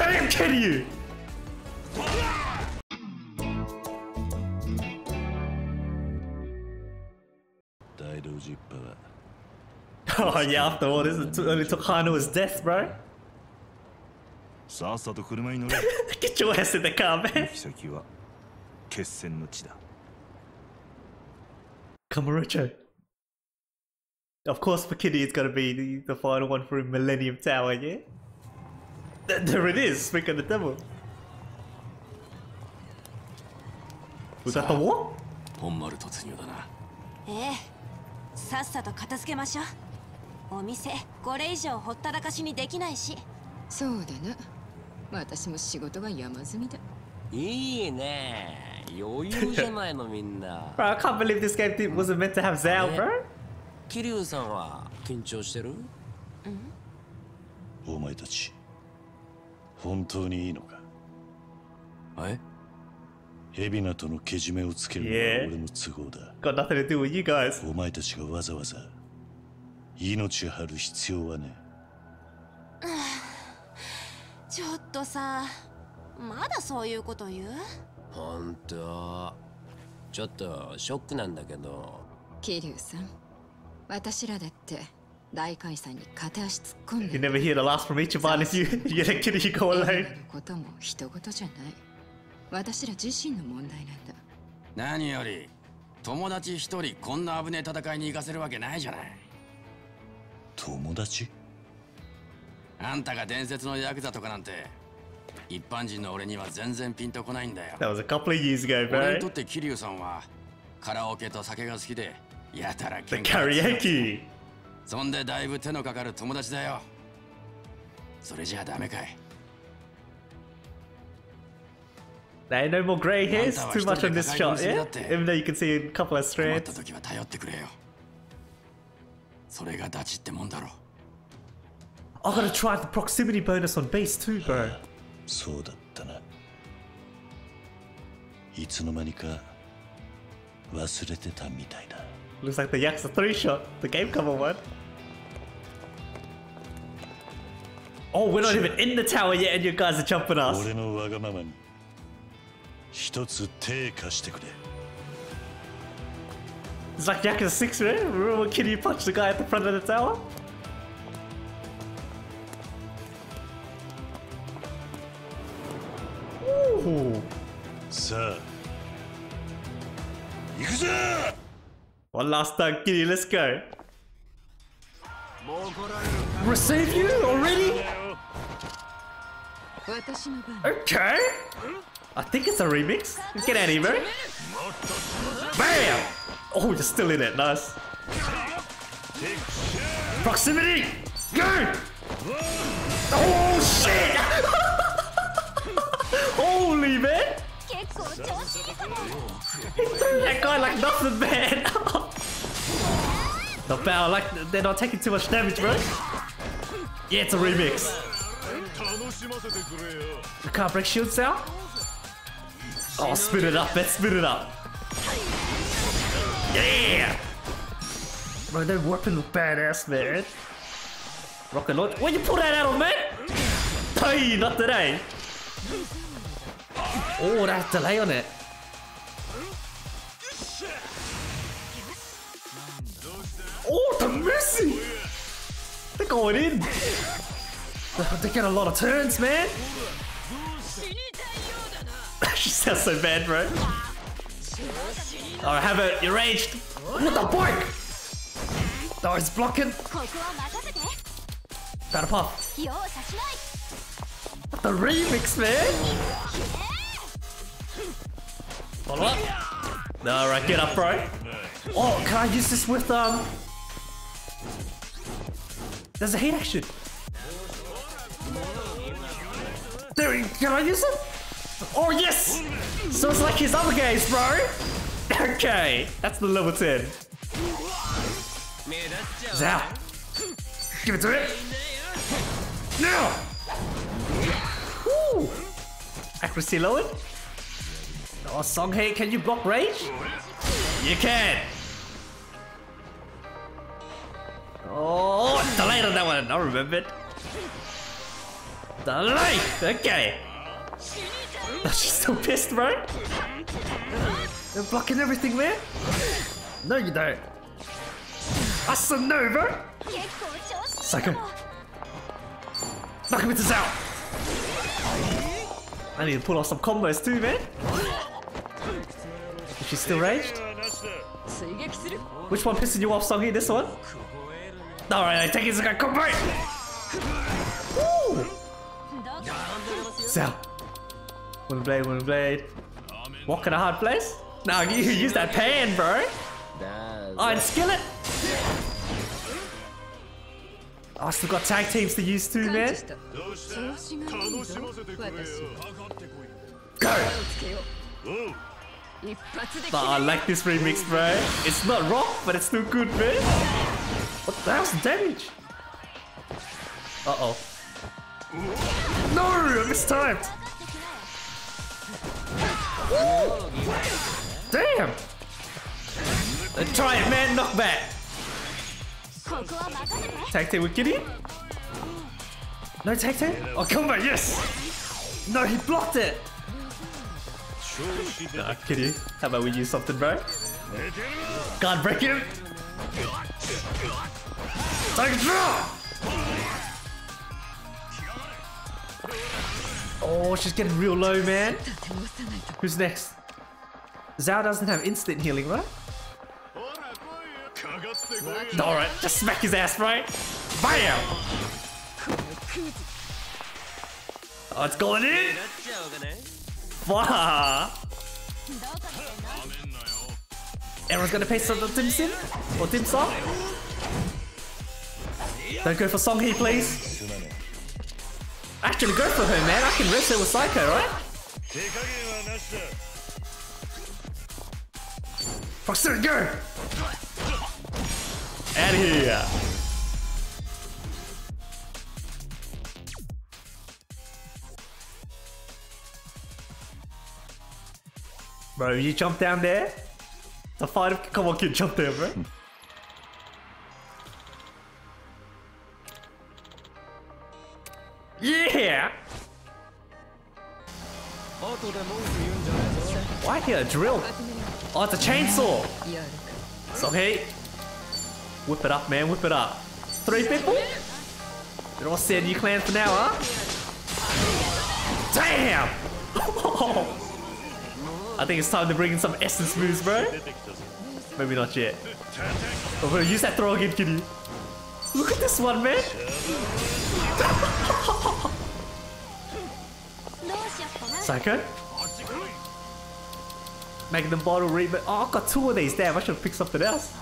Damn, kitty! oh yeah, after all, this only took Hanu's death, bro. Get your ass in the car, man. Kamurocho. Of course, Makini it's going to be the, the final one for Millennium Tower, yeah? Th- there it is, Speak of the Devil. Was that the war? 本丸突入だなええさっさと片付けましょうお店これ以上ほったらかしにできないしそうだな私も仕事が山積みだいいね余裕じゃないのみんな Bro, I can't believe this game wasn't meant to have Zao, bro. 桐生さんは緊張してるお前たち本当にいいのか？え？ヘビナとのけじめをつけるの.は俺の都合だ。Got nothing to do with you guys. お前たちがわざわざ命張る必要はね ちょっとさまだそういうこと言う？ほんとちょっとショックなんだけど。桐生さん私らだって大解散に片足突っ込ん You で never hear the last from each one if you, you go alone. のことも人事じゃない。私ら自身の問題なんだ。何より友達一人こんな危ねえ戦いに行かせるわけないじゃない。友達？あんたが伝説のヤクザとかなんて一般人の俺には全然ピンとこないんだよ。That was a couple of years ago, 俺に.とって桐生さんはカラオケと酒が好きでやたら The 喧嘩が強く karaoke. そんでだいぶ手のかかる友達だよそれじゃダメかい ain't no more grey hairs. Too much on this shot, yeah? Even though you can see a couple of 困った strands. 時は頼ってくれよそれがダチってもんだろ I gotta try the proximity bonus on base too, bro. そうだったないつの間にか忘れてたみたいだ Looks like the Yakuza 3 shot, the game cover one. Oh, we're not even in the tower yet, and you guys are jumping us. It's like Yakuza 6, man. Remember when Kitty punched the guy at the front of the tower? Ooh. Sir. One last time, Kitty, let's go. Receive you already? Okay. I think it's a remix. Get out of here. Bam! Oh, you're still in it. Nice. Proximity! Go! Oh, shit! Holy, man! He threw that guy like nothing, man! the bow, like, they're not taking too much damage, bro. Yeah, it's a remix. Can't break shields out? Oh, spin it up, man, spin it up. Yeah! Bro, that weapon look badass, man. Rocket launch. Where'd you pull that out of, man? Hey, not today. Oh, that delay on it. Oh, the mercy! They're going in. They get a lot of turns, man. she sounds so bad, bro. Alright, have it. You're raged. What the fuck? Oh, it's blocking. Got a pop. What the remix, man? Follow up. Alright, get up, bro. Oh, can I use this with, um... There's a heat action. There, can I use it? Oh, yes! So it's like his other games, bro. Okay, that's the level 10. Zhao. Give it to it. Now! Woo! Accuracy lowered. Oh, Seonhee, can you block rage? You can. Oh, delayed on that one. I remembered. The light! Okay. Oh, she's so pissed, right? You're blocking everything, man? No, you don't. That's a no, bro! Second. Knock him with this out! I need to pull off some combos too, man. Is she still raged? Which one pissing you off, Songy? This one? Alright, I take it as a combo! Sell. One blade, one blade. What in a hard place? No, you use that pan, bro. Iron oh, skillet. Oh, I still got tag teams to use too, man. Go. But I like this remix, bro. It's not rock, but it's still good, man. What the hell's damage? Uh oh. No, I mistimed. Woo! Damn! Uh, try it, man Knock back. Tag team with Giddy? No tag team? Oh, come back. yes! No, he blocked it! Nah, Kitty. how about we use something, bro? God, break him! Take a drop! Oh, she's getting real low, man. Who's next? Zhao doesn't have instant healing, right? Alright, just smack his ass, right? Bam! Oh, it's going in! Fuck! Everyone's gonna pay some Tim Sim? Or Tim Song? Don't go for Song He, please. I can go for her, man. I can wrestle with Saeko, right? Foxer, go! Out of here! Bro, you jump down there? The fight of- come on kid, jump there, bro. Yeah! Why here here? drill? Oh, it's a chainsaw! It's okay. Whip it up, man, whip it up. Three people? They're all said you clan for now, huh? Damn! I think it's time to bring in some essence moves, bro. Maybe not yet. Oh, we'll use that throw again, kitty. Look at this one, man. Saeko? Magnum bottle rebate. Oh, I've got two of these. Damn, I should pick something else.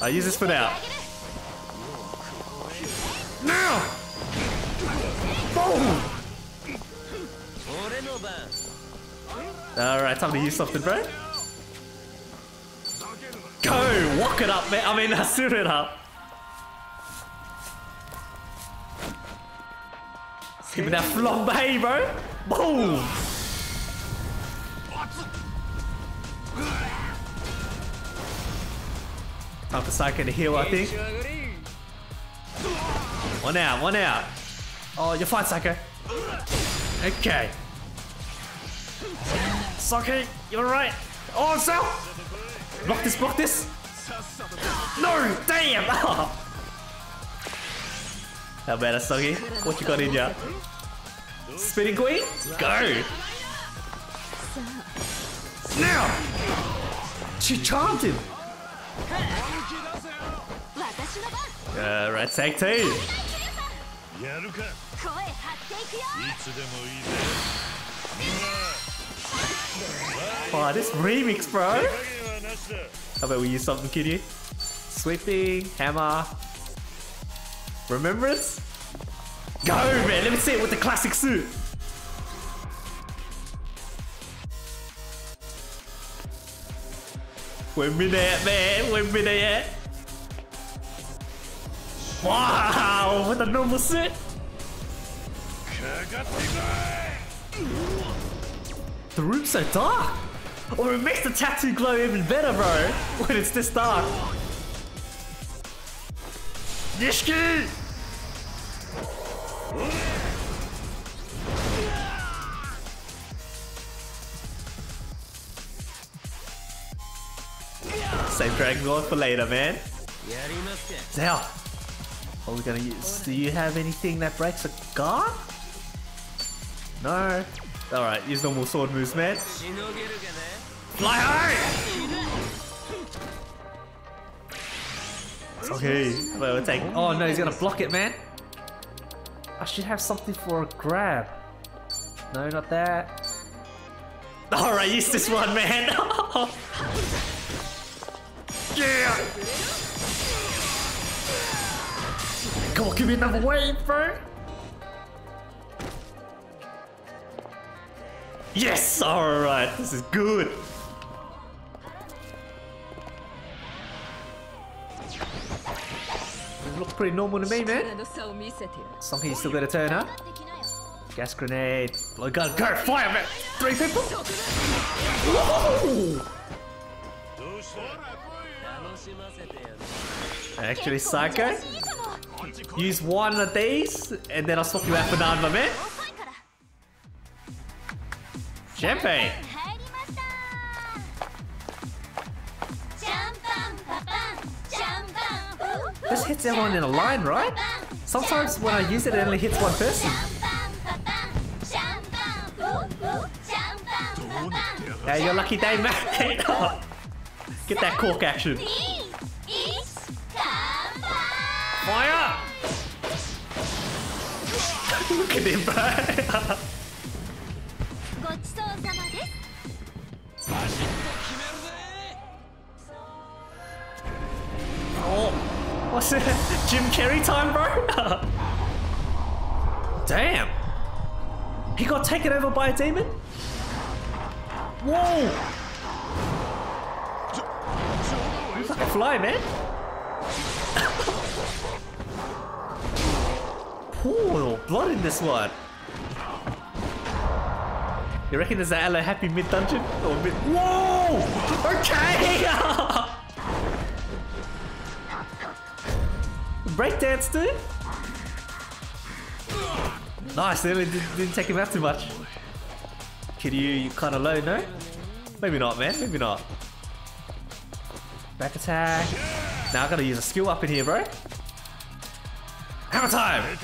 I'll use this for now. Now! Boom! Alright, time to use something, bro. Go! Walk it up, man. I mean, I suit it up. Give me that flambe, bro. Boom! Time for Saeko to heal, I think. One out, one out. Oh, you're fine, Saeko. Okay. Saeko, you're right. Oh, Sal! Block this, block this. No, damn! How about a soggy? What you got in ya? Spinning Queen? Go! Now! She charmed him! Alright, tag team! Oh, this remix, bro! How about we use something, kitty? Sweeping, hammer, Remembrance? Go, man. Let me see it with the classic suit. Where me at, man? Where me at? Wow, with a normal suit. The room's so dark. Or it makes the tattoo glow even better, bro. When it's this dark. Nishiki! Save Dragon Ball for later, man. Zell! Are we gonna use? Do you have anything that breaks a guard? No. Alright, use normal sword moves, man. Fly high! Okay, well, taking. Oh no, he's gonna block it, man. I should have something for a grab. No, not that. Alright, use this one, man. yeah! Come on, give me another wave, bro. Yes! Alright, this is good. pretty normal to me, man. Something you still gotta turn, huh? Gas grenade. Blood gun. Go! Fire, man! Three people? Whoa! Actually, Saeko? Use one of these, and then I'll swap you out for another, man. Champagne! hits everyone in a line, right? Sometimes when I use it, it only hits one person. Hey, your lucky day, mate. Get that cork action. Fire! Look at him, bro. taken over by a demon? Whoa! Like fly, man. Poor blood in this one. You reckon there's a Hello Happy mid dungeon? Or mid. Whoa! Okay! Breakdance, dude. Nice, they didn't, didn't take him out too much. Kid, you, you kind of low, no? Maybe not, man. Maybe not. Back attack. Now I gotta use a skill up in here, bro. Hammer time!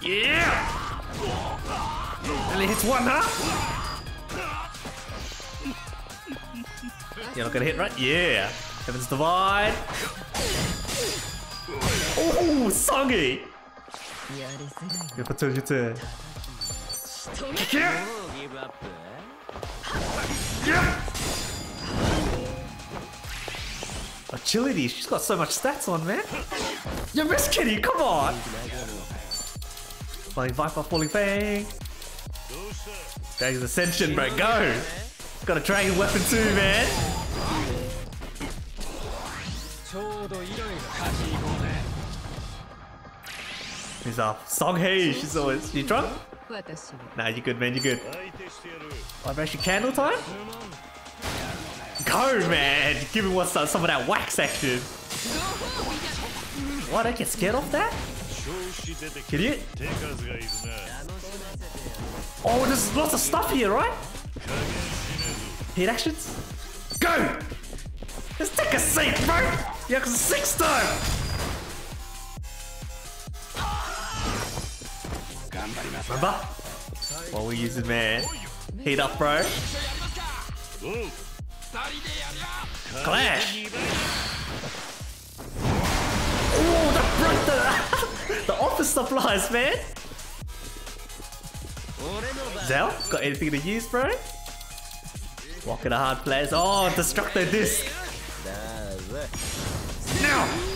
Yeah! Only hits one, huh? You're not gonna hit, right? Yeah. Heaven's Divide. Oh, Songy! Your turn, your turn. Kick! Yeah! Agility, she's got so much stats on, man. You miss Kitty, come on! Flying Viper, Falling Fang. Dragon's Ascension, bro, go! Got a Dragon Weapon too, man. is up. Seonhee, she's always. You drunk? Nah, you good, man. You good. Oh, I've actually candle time? Go, man! Give me what's some of that wax action. What? I get scared of that? Idiot. Oh, there's lots of stuff here, right? Hit actions. Go! Let's take a seat, bro! Yakuza 6 time! Remember? What we using, man? Heat up, bro. Clash! Oh, that broke the, the office supplies, man! Zell, got anything to use, bro? Walking a hard place. Oh, Destructo Disc! Now!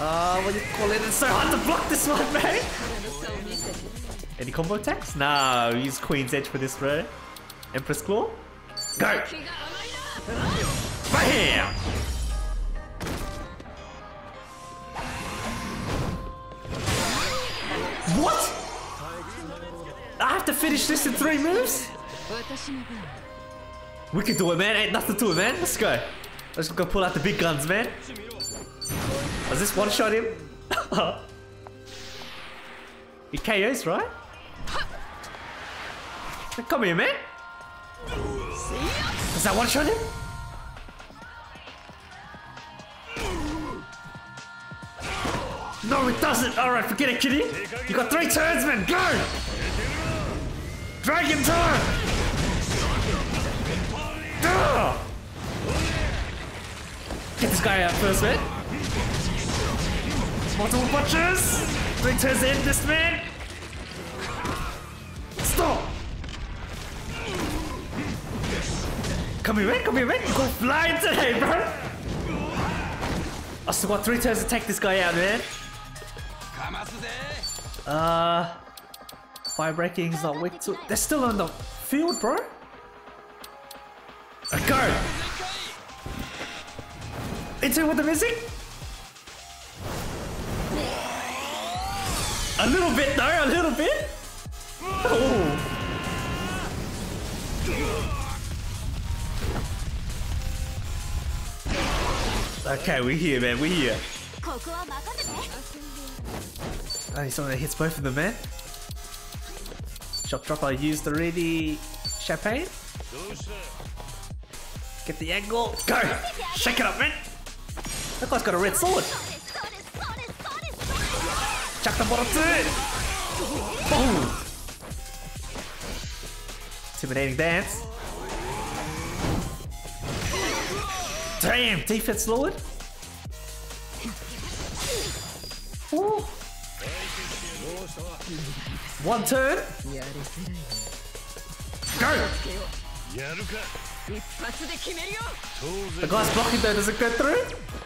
Uh, what do you call it? It's so hard to block this one, man! Any combo attacks? Nah, no, use Queen's Edge for this, bro. Empress Claw? Go! Bam! What? I have to finish this in three moves? We can do it, man. Ain't nothing to it, man. Let's go. Let's go pull out the big guns, man. Does this one shot him? he KOs, right? Come here, man. Does that one shot him? No, it doesn't. All right, forget it, kitty. You got three turns, man. Go. Dragon turn. Get this guy out first, man. Multiple punches! Three turns in, this man! Stop! Come here, man, come here, man! You go flying today, bro! I still got three turns to take this guy out, man. Uh, fire breaking is not weak to. They're still on the field, bro. Go! Into with the music. A little bit though, a little bit. Oh. Okay, we're here, man. We're here. Oh, I need someone that hits both of them, man. Chop drop, I used already. Champagne? Get the angle. Go! Shake it up, man! That guy's got a red sword. Chuck the bottle! Boom! Intimidating dance. Damn, defense lowered. Ooh. One turn. Go! The glass blocking though, does it go through?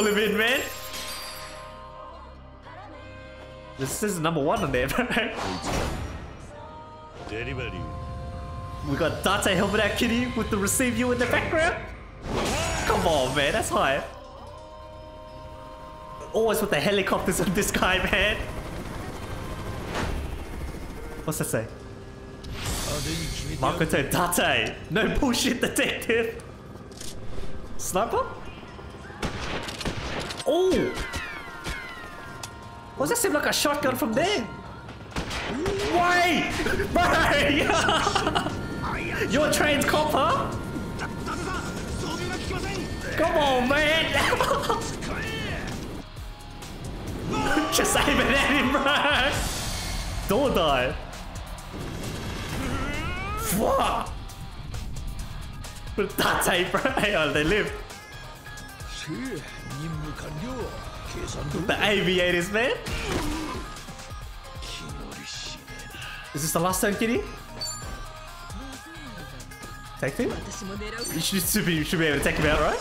call him in, man. This is number one on there, bro. We got Date helping that Kitty with the receive you in the background. Come on, man, that's high. Always with the helicopters on this guy, man. What's that say? Makoto Date, no bullshit detective. Sniper? Oh! Why does that seem like a shotgun from there? Wait! Bro! You're a trained cop, huh? Come on, man! Just aim it at him, bro! Don't die. Fuck! But that's it, bro. Hey, oh, they live. The aviators, man. Is this the last time, Kitty? Take him? You should be, you should be able to take him out, right?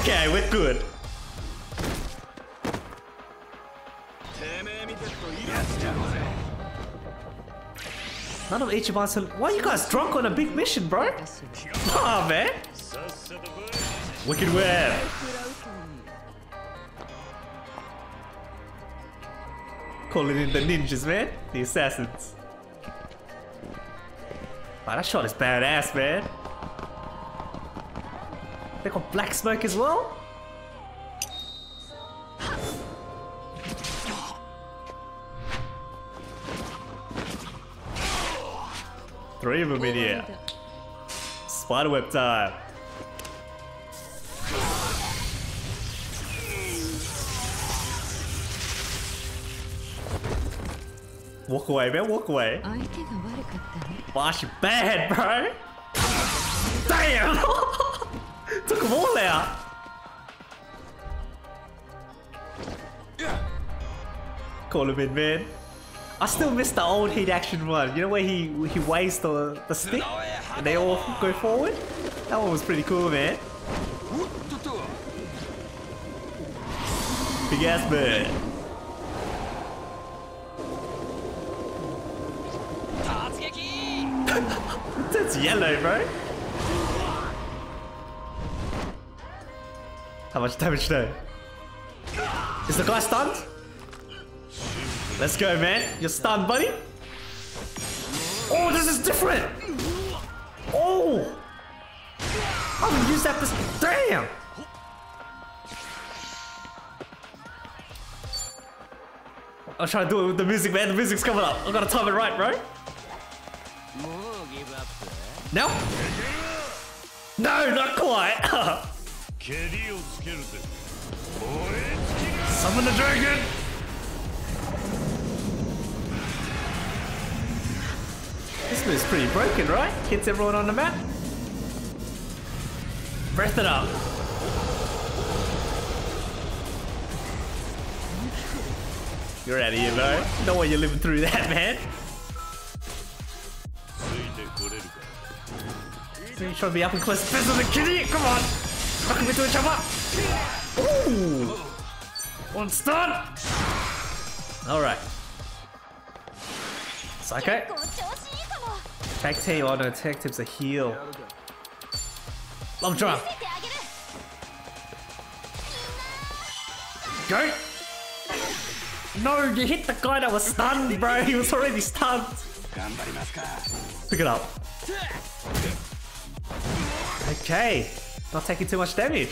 Okay, we're good. None of Ichiban's... Why are you guys drunk on a big mission, bro? Ah, oh, man. Wicked web. Calling in the ninjas, man. The assassins. Wow, that shot is badass, man. They got black smoke as well? Three of them in here. Spiderweb time. Walk away, man. Walk away. Wash your bad, bro. Damn. Took them all out. Call him in, man. I still miss the old heat action one. You know where he he waves the, the stick and they all go forward? That one was pretty cool, man. Big ass bird. Yellow, bro. How much damage though? Is the guy stunned? Let's go, man. You're stunned, buddy. Oh, this is different. Oh. I'm gonna use that this. Damn. I'm trying to do it with the music, man. The music's coming up. I gotta time it right, bro. No? No, not quite. Summon the dragon! This move's pretty broken, right? Hits everyone on the map. Breath it up. You're out of here, bro. No way you're living through that, man. You showed me up and close. This is a kitty! Come on! Knock me to each other! Ooh! One stun! Alright. Saeko? Tag team, on the attack. Tips oh, a heal. Love drop. Go! No, you hit the guy that was stunned, bro! He was already stunned! Pick it up. Okay. Not taking too much damage.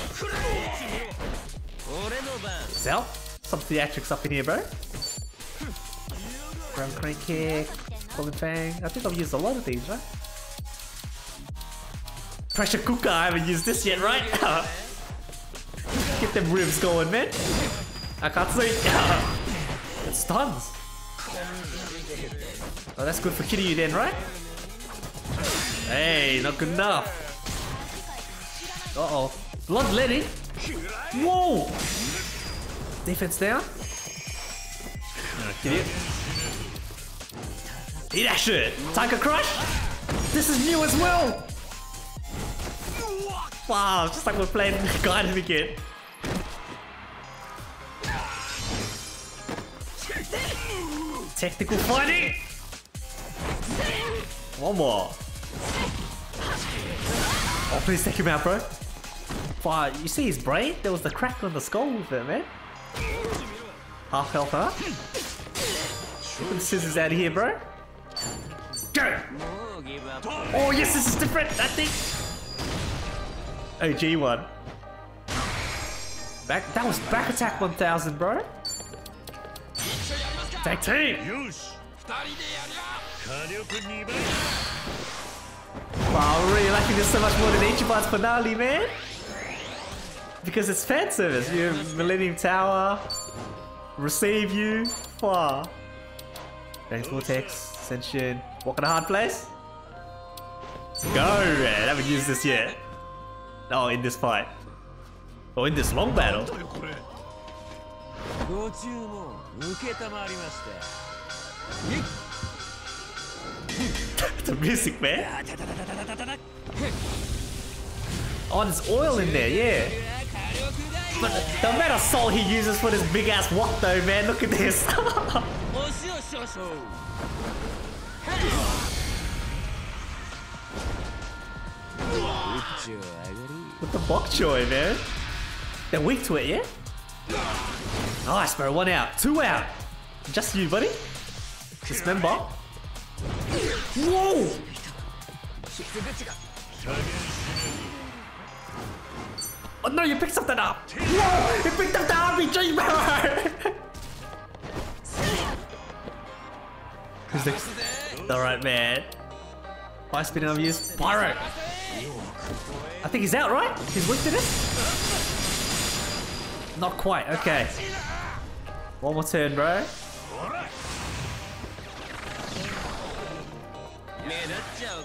Sal, some theatrics up in here, bro. Ground crank kick, Golden Fang. I think I've used a lot of these, right? Pressure cooker, I haven't used this yet, right? Get them ribs going, man. I can't see. it stuns. Oh, that's good for Kiryu then, right? Hey, not good enough. Uh-oh. Bloodletting? Whoa! Defense down. Kiryu. Eat that shit! Tiger Crush? This is new as well! Wow, just like we're playing Gaiden again. Technical fighting! One more. Oh, please take him out, bro. Wow, you see his brain? There was the crack on the skull with it, man. Eh? Half health, huh? The scissors out of here, bro. Go! Oh, yes, this is different, I think. OG one. Back, that was back attack 1000, bro. Tag team! Wow, I'm really liking this so much more than Ichiban's finale, man because it's fan service. You Millennium Tower, receive you, Wow. Thanks, Vortex, Ascension. Walking a hard place. Go! I haven't used this yet. Oh, in this fight. Oh, in this long battle. the music, man. Oh, there's oil in there, yeah. But the amount of soul he uses for this big ass walk, though, man, look at this. What the bok choy, man? They're weak to it, yeah? Nice, bro. One out. Two out. Just you, buddy. Just remember. Whoa! Oh no, you picked something up! Whoa! You picked up the RPG, bro! Who's next? Alright, man. High spin I've used. Pyro! I think he's out, right? He's weak to this? Not quite, okay. One more turn, bro.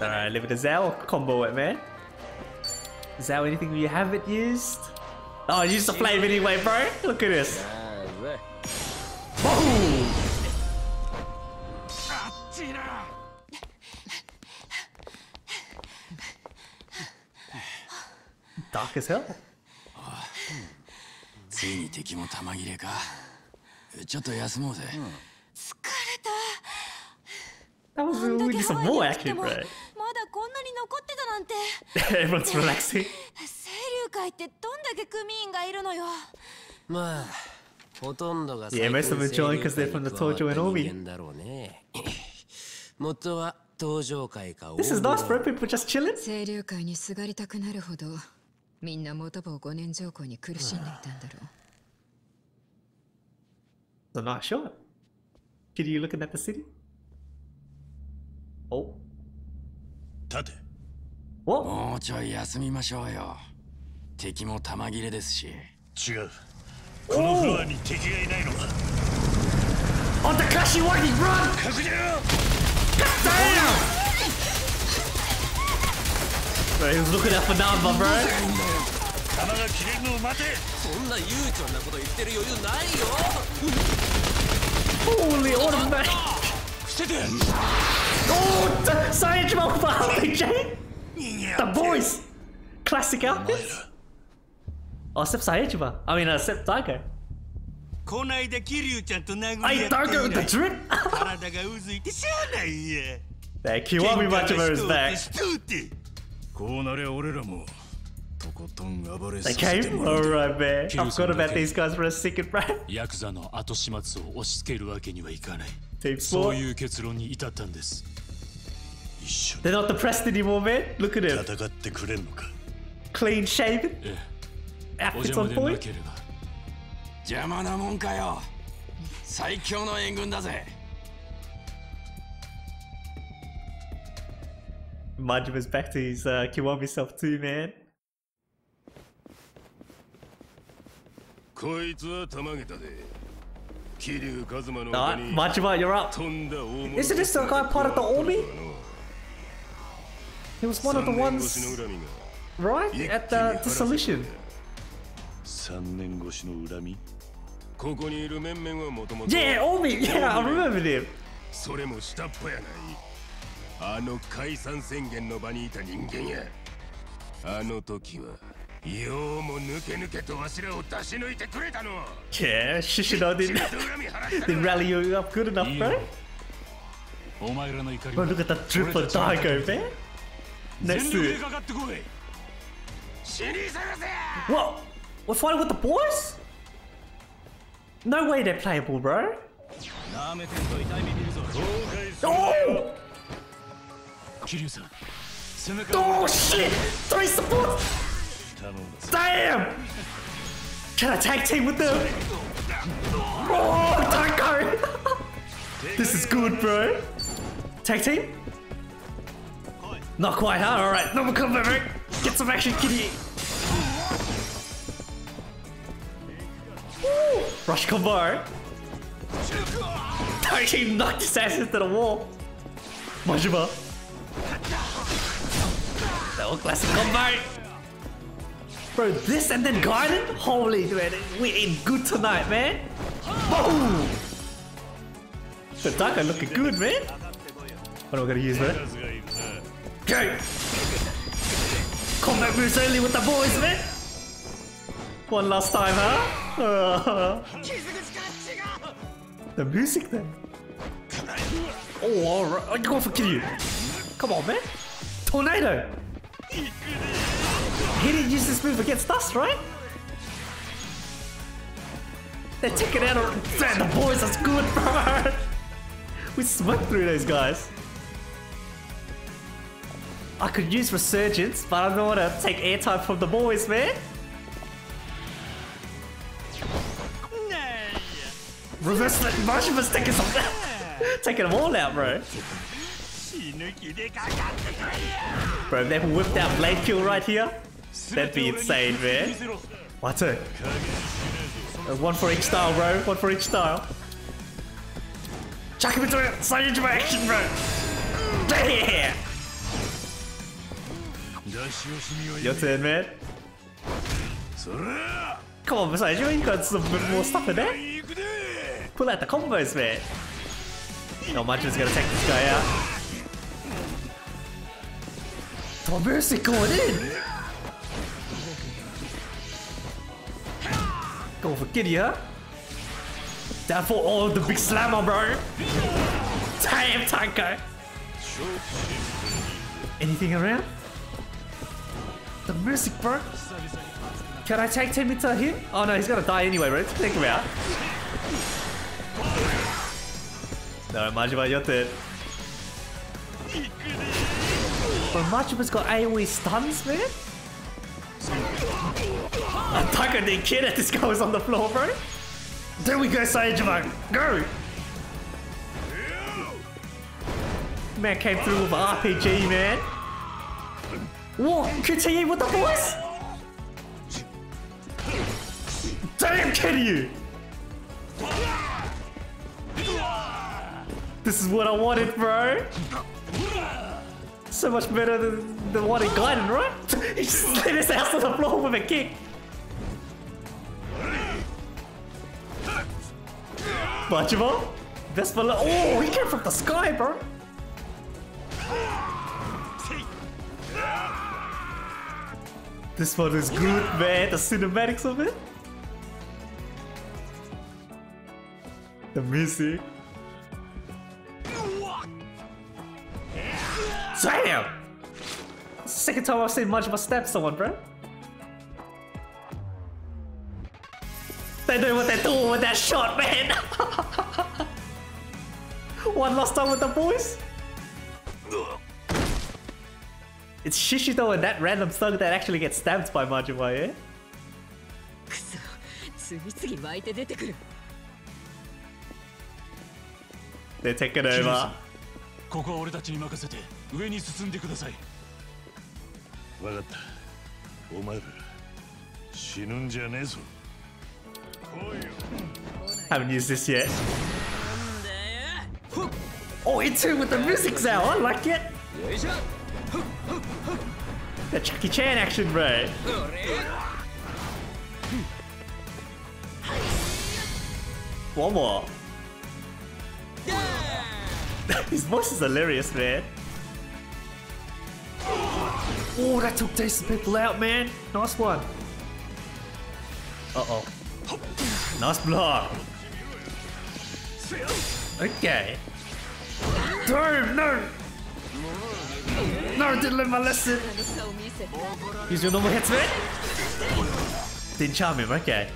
Alright, leave it to Zhao. Combo it, man. Zao, anything you haven't used? Oh, use the flame anyway, bro. Look at this. Boom! Dark as hell. ついに敵も玉切れかちょっと休もうぜ、 That was あんだ we け need ハ some ワイ more に来 こんなに残ってたなんて Everyone's relaxing. 清流会ってどんだけ組員がいるのよまあほとんどが Yeah, most of them join 'cause they're from the Tojo and Omi. 人間だろうね元は登場会か This is nice, bro. People just chilling. 清流会にすがりたくなるほどみんな元坊五年上皇に苦しんでいたんだろう It's a nice shot. Kiryu looking at the city? Oh. 立て?もうちょい休みましょうよ敵も弾切れですし違うこのフロアに敵がいないのか On the Kashiwagi, run! 確認 Damn! Bro, he was looking at Fanamba, bro. 弾が切れるのを待てそんな悠長なこと言ってる余裕ないよ Holy automatic! 伏せて Oh, Science Mobile, PJ! The boys! Classic outfits! I'll accept Saejima. I mean, I'll accept Darko. こないだキリュウちゃんと殴り合って以来 I Darko with the drip! 体がうずいてしゃあないや That Kiwami Majima is back! came? Alright man, I forgot about these guys for a second, right? ヤクザの後始末を押し付けるわけにはいかないそういう結論に至ったんです They're not depressed anymore, man. Look at に him. 戦ってくれんのか Clean shaven. ええお Outfits 邪魔 on でな point. ければ邪魔なもんかよ最強の援軍だぜ Majima's back to his uh, Kiwami self too, man. こいつはたまげたで桐生一馬の Ah, 他に Majima, you're up. とんだ大物 Isn't this the guy part of the army? He was one of the 三年越し ones, の恨みが right? At the dissolution. 3年越しの恨みここにいる面々はもともと Yeah, Omi. Yeah, I remember him. それも下っ端やないあの解散宣言の場にいた人間やあの時はようも抜け抜けとわしらを出し抜いてくれたの Yeah, Shishino 血 didn't, と恨み払った didn't の rally you up good enough, bro. お前らの怒り Bro, look at that drip on Daigo, man. Next 全 to 力で it. かかってこい死に探せ What? We're fighting with the boys? No way they're playable, bro. なめてんと痛い目見るぞ Oh! 桐生さん背中を Oh shit! Three support! 頼んだぞ Damn! Can I tag team with them? Oh, Taiko! this is good, bro. Tag team? Not quite, huh? Alright, number combat, mate. Get some action, kitty. Rush combo. Team knocked his ass into the wall. Majima. That was classic combo. Bro, this and then Garden? Holy man, we in good tonight, man. Boom! The Daka looking good, man. What am I gonna use, man? Go! Combat moves only with the boys, man! One last time, huh? the music then. Oh, alright. I'm going for kill you. Come on, man. Tornado! He didn't use this move against us, right? They're taking out our... Damn, the boys are good, bro! We smoked through those guys. I could use Resurgence, but I don't want to take airtime from the boys, man. Reverse that motion was taking some taking them all out, bro. Bro, if they can whip that blade kill right here, that'd be insane, man. What a uh, one for each style, bro. One for each style. Chuck him into it. Sign into action, bro. Yeah. Your turn, man. Come on, besides, you ain't got some more stuff in there. Pull out the combos, man. No much is gonna take this guy out. Tomersi going in! Go for Giddy, huh? That for all the big slammer, bro! Damn, Tanko! Anything around? The music, bro. Can I take team into him? Oh no, he's gonna die anyway, bro. Think about. No, Majima, you're dead. Bro, Majima's got AoE stuns, man. Attacker didn't care that this guy was on the floor, bro. There we go, Saejima. Go! Man came through with an RPG, man. Whoa, QTE with the voice? Damn, Kiryu! This is what I wanted, bro. So much better than the one in Gaiden, right? he just slid his ass on the floor with a kick. Bachimo? Vespa, oh, he came from the sky, bro. This one is good, man. The cinematics of it. The music. Damn! Second time I've seen Majima stab someone, bro. They know what they're doing with that shot, man! One last time with the boys. It's Shishito and that random thug that actually gets stabbed by Majima, yeah? くそ次々湧いて出てくる They're taking over. ここは俺たちに任せて上に進んでください分かったお前ら死ぬんじゃねえぞ Haven't used this yet. Oh, it's two with the music now. I like it. The Chucky Chan action, bro. One more. His voice is hilarious, man. Oh, that took decent people out, man. Nice one. Uh oh. Nice block. Okay. Dude, no! No, didn't learn my lesson. Use your normal hits, man. Didn't charm him, okay.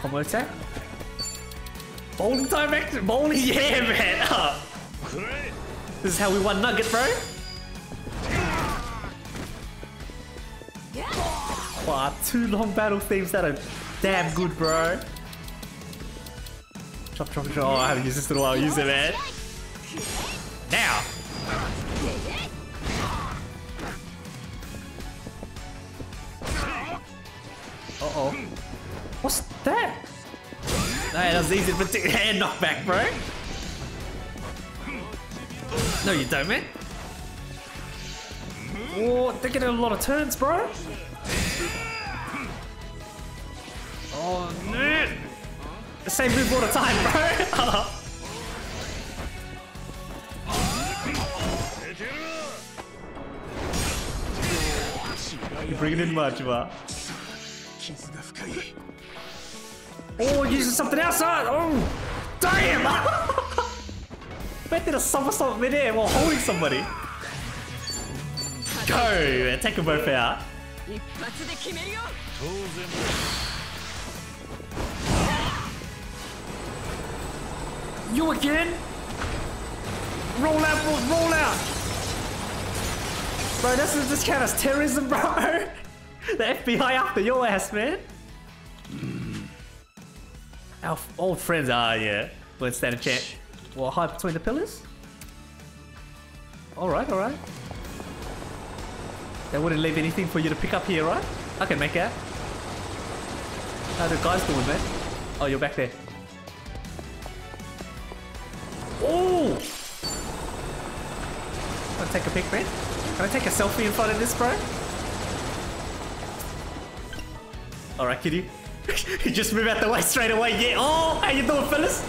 Combo attack. Bowling direct. Bowling, yeah, man. Oh. This is how we won Nugget, bro. Wow, two long battle themes that are damn good, bro. Chop, chop, chop. Oh, I haven't used this in a while. Use it, man. Now. Uh oh. What's that? Hey, that was easy to predict. Hand knockback, bro. No, you don't, man. Oh, they're getting a lot of turns, bro. Oh, no. The same move all the time, bro. You're bringing in much, man. Oh, using something else. Oh, damn! Bet did a somersault midair while holding somebody. Go! Take them both out. You again? Roll out, bro, roll out! Bro, this is just kind of terrorism, bro. the FBI after your ass, man. Our old friends are, yeah. Let's stand a chance. Well, hide between the pillars? Alright, alright. They wouldn't leave anything for you to pick up here, right? I can make out. How the guys doing, man? Oh, you're back there. Oh! Wanna take a pic, man? Can I take a selfie in front of this, bro? Alright, kitty. you just move out the way straight away, yeah. Oh, how you doing, fellas?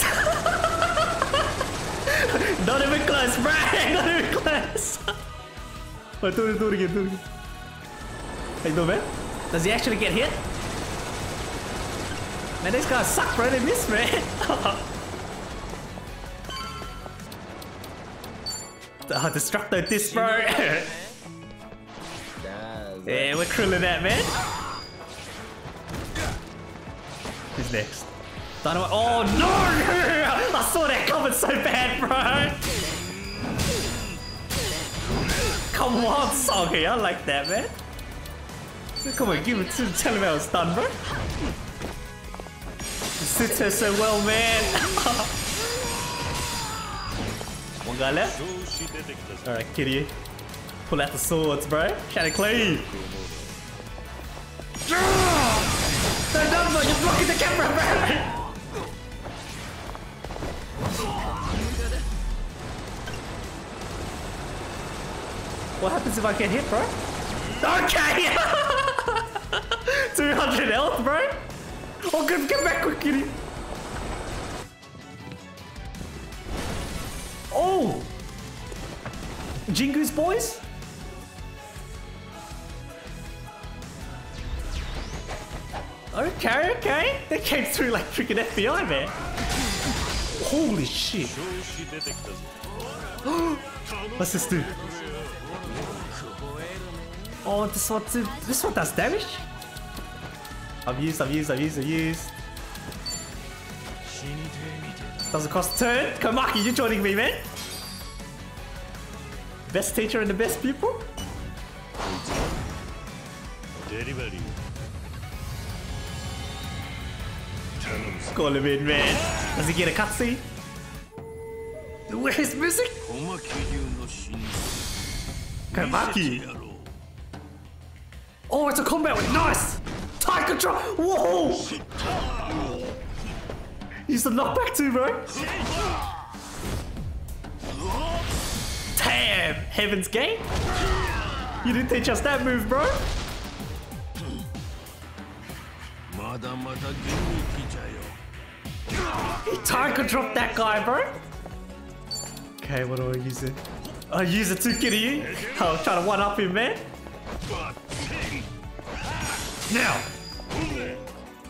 Not even close, bro. Not even close. oh, do it, do it again, do it again. How you doing, man? Does he actually get hit? Man, these guys suck, bro. They miss, man. Oh, Destructo disc, bro. yeah, we're krilling that, man. Who's next? Dynamite. Oh, no! I saw that coming so bad, bro. Come on, Soggy. I like that, man. Come on, give it to tell him how it's done, bro. suits her so well, man. One guy left. Alright, kitty. Pull out the swords, bro. Shadow Cleave. Don't you're blocking the camera, bro! What happens if I get hit, bro? Okay! 200 health, bro! Oh, good, get back quick, kitty! Oh! Jingu's boys? Okay, okay. They came through like freaking FBI man. Holy shit. What's this do? Oh, this one, too. this one does damage? I've used, I've used, I've used, I've used. Doesn't cost turn. Komaki, you joining me, man? Best teacher and the best pupil? Call him in, man. Does he get a cutscene? Where's music? Komaki. Oh, it's a combat win. Nice! Tight control! Whoa! Use the knockback too, bro. Damn! Heaven's Gate? You didn't teach us that move, bro. He target dropped that guy, bro. Okay, what do I use it? I use it to kitty. I was trying to one up him, man. Now!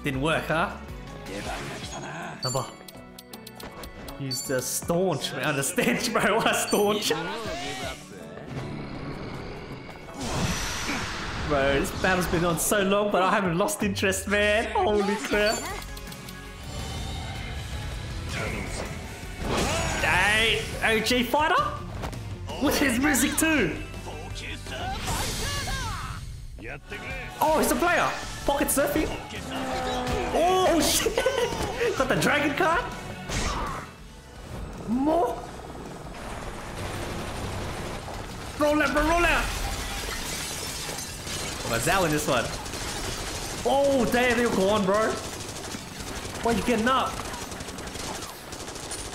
Didn't work, huh? Adama. He's the staunch man. The bro. man a staunch. Bro, this battle's been on so long, but I haven't lost interest, man. Holy crap. Hey, OG fighter? With his music too. Oh, he's a player. Pocket surfing. Oh shit! Got the dragon card. More. Roll out, bro, roll out. Zhao in this one. Oh, damn, you're gone, bro. Why you getting up?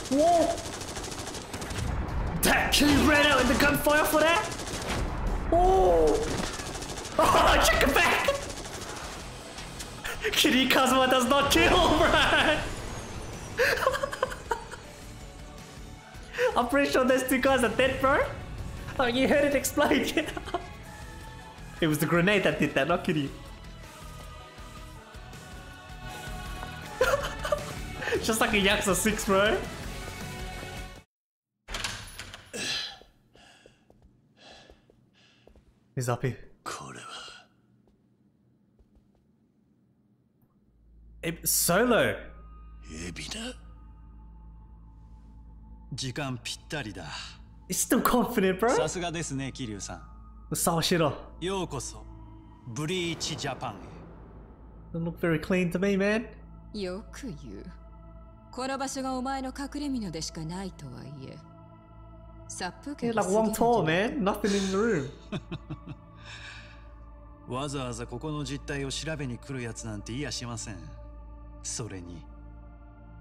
Whoa! That kid ran out in the gunfire for that? Oh! Oh, check it back! Kitty Kazuma does not kill, bro! I'm pretty sure those two guys are dead, bro. Oh, you heard it explode. it was the grenade that did that, not Kitty. Just like a Yakuza 6, bro. He's up here. え、Solo! エビだ時間ぴったりだ。It's still confident, bro! さすがですね、キリュウさん。Sawashiro. ようこそ、ブリーチジャパンへ。Don't look very clean to me, man. よく言う。この場所がお前の隠れ蓑でしかないとはいえ。殺風景 Like one tall, man. Nothing in the room. わざわざここの実態を調べに来るやつなんていやしません。それに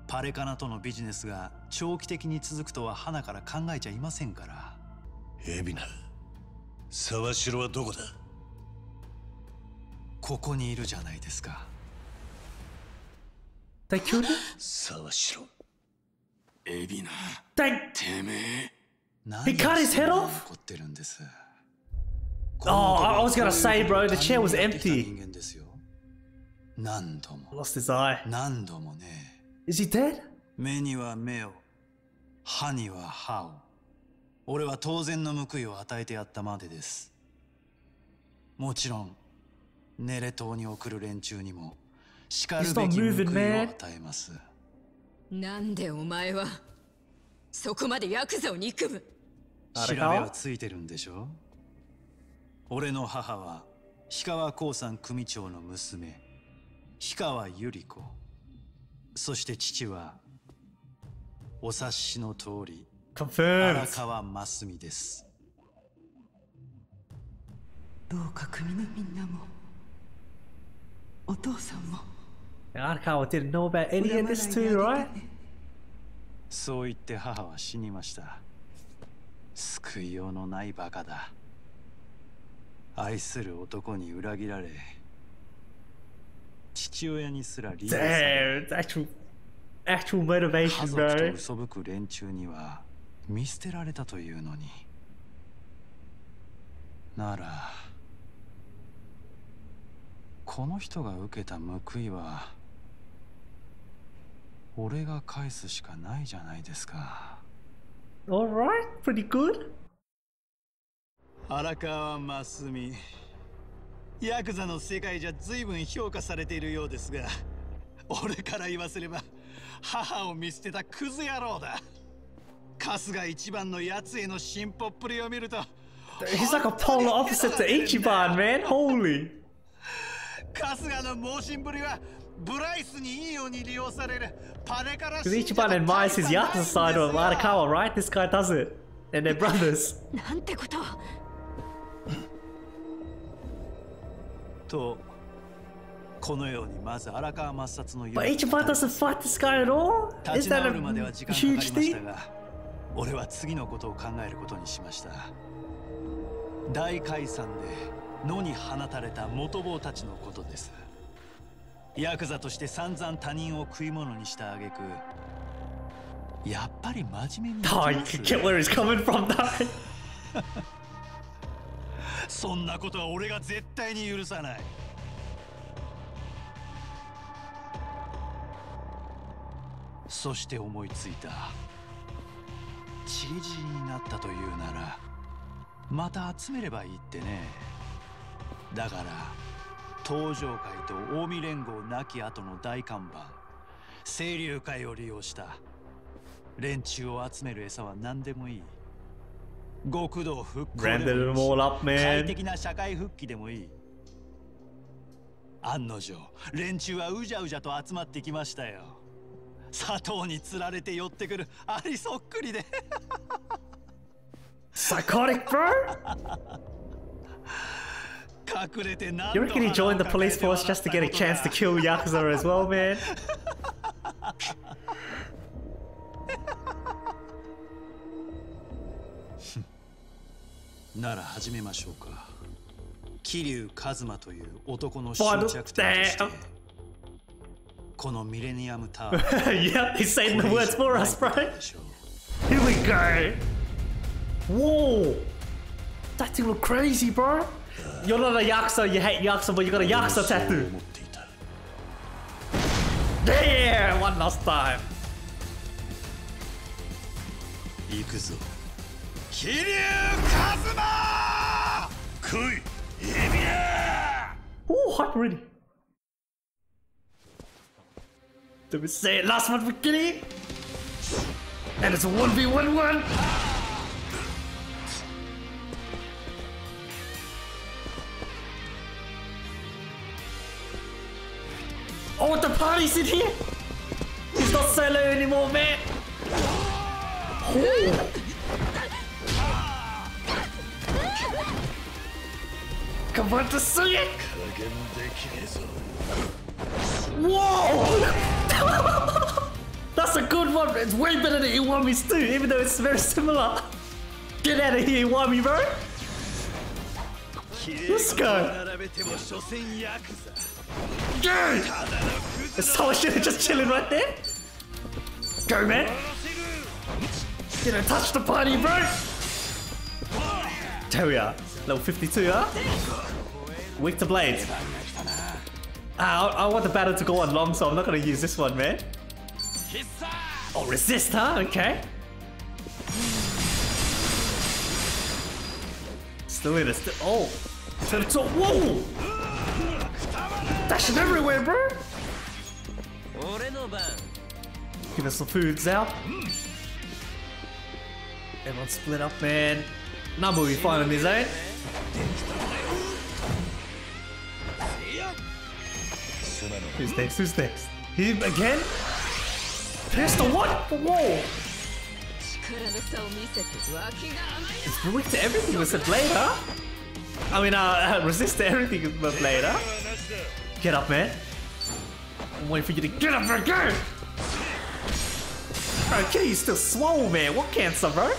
パレカナとのビジネスが長期的に続くとは花から考えちゃいませんからエビナ沢城はどこだ？ここにいるじゃないですか him? 沢城エビナ They. てめえ何 He cut his head が off? 起こってるんです Oh, I was gonna say, bro, the こ chair の was empty. 何度も。Lost his eye. 何度もね。Is he dead? 目には目を歯には歯を。俺は当然の報いを与えてやったまでです。もちろんネレ島に送る連中にも叱るべき報い moving, を man. 与えます。なんでお前はそこまでヤクザを憎む？調べはついてるんでしょ？俺の母は氷川興産組長の娘氷川百合子そして父はお察しの通り.荒川真澄ですどうか国のみんなもお父さんも Arakawa didn't know about any of this too, right? そう言って母は死にました救いようのないバカだ愛する男に裏切られ父親にすら離され Damn, it's actual, actual 家 motivation, 族と.嘘吹く連中には見捨てられたというのにならこの人が受けた報いは俺が返すしかないじゃないですか Alright, pretty good. 荒川真澄ヤクザの世界じゃ随分評価されているようですが俺から言わせれば母を見捨てたクズ野郎だ春日一番のやつへの進歩っぷりを見ると He's like a polar opposite to Ichiban, man. Holy. 春日の猛進ぶりはブライスにいいように利用されるパネから Because Ichiban admires his Yakuza side of Arakawa, right? This guy does it. And they're brothers. なんてこととこのようにまず荒川抹殺の But Ichiban doesn't fight this guy at all? 立 Is ち that 直るまでは a 時間かか huge りました thing? が俺は次のことを考えることにしました大解散で野に放たれた元坊たちのことですヤクザとして散々他人を食い物にした挙句やっぱり真面目に生 Oh, き you ます can get where he's coming from, though. そんなことは俺が絶対に許さない。そして思いついた。チリチリになったというならまた集めればいいってね。だから東上会と近江連合亡き後の大看板清流会を利用した。連中を集める餌は何でもいい。極道復興で、ランデルモーラップ的な社会復帰でもいい。案の定、連中はうじゃうじゃと集まってきましたよ。佐藤に釣られて寄ってくるありそっくりで。サコリックブなら始めましょうか桐生一馬という男の終着点として.このミレニアムタワー yeah, he's saying the words for us, う Here we go. Whoa. That thing look crazy, bro. You're not a Yakuza, you hate Yakuza, but you got a Yakuza tattoo. 思っていた Damn, one last time. 行くぞ桐生一馬来いエビア Ooh, hype already. Did we say it last one for Kitty? And it's a 1v11. Oh, the party's in here! He's not solo anymore, man! Oh. Come on, Kaputtes zurück! Whoa! That's a good one. It's way better than Iwami's too, even though it's very similar. Get out of here, Iwami, bro! Let's go! Dude! It's so have just chilling right there. Go, man! Get a touch the party, bro! There we are. Level 52, huh? Weak to blades. Ah, I, I want the battle to go on long, so I'm not gonna use this one, man. Oh, resist, huh? Okay. Still in this. Oh! To the top. Whoa! Dashing everywhere, bro! Give us some food, Zhao. Everyone split up, man. Now movie fun on his own. Who's next? Who's next? Him again? Pistol, what? Whoa! It's weak to everything a Blade, huh? I mean, uh, resist to everything but Blade, huh? Get up, man. I'm waiting for you to get up and go! Okay, you still swole, man. What cancer, bro?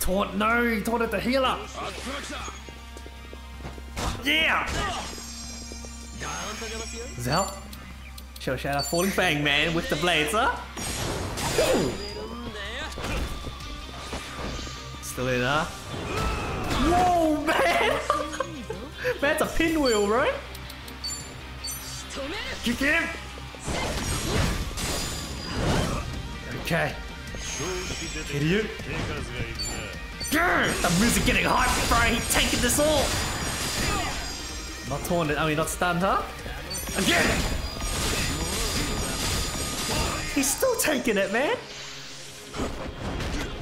Taunt, no, he taunted the healer. Yeah! Zell. Show shout out Falling Fang, man, with the blades, huh? Still in, huh? Whoa, man! That's a pinwheel, right? Kick him! Okay. Idiot. Grr! The music getting hot, bro. He taking this all. Not taunted. I mean, not stunned, huh? Again. He's still taking it, man.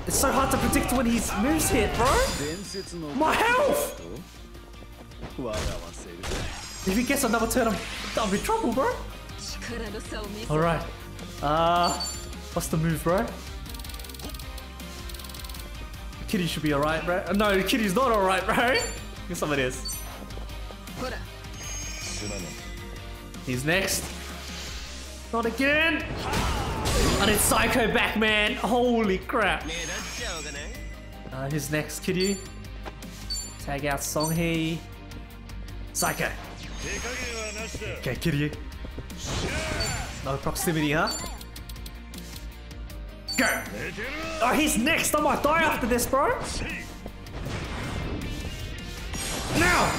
It's so hard to predict when his moves hit, bro. My health. If he gets another turn, I'll be trouble, bro. Alright. Uh, what's the move, bro? Kitty should be alright, bro. No, Kitty's not alright, bro. Somebody is. He's next. Not again. And it's Saeko back, man. Holy crap. Uh, who's next, Kitty. Tag out Seonhee. Saeko. Okay, Kitty. No proximity, huh? Ah, Go! Oh, he's next! I might die after this, bro! Now!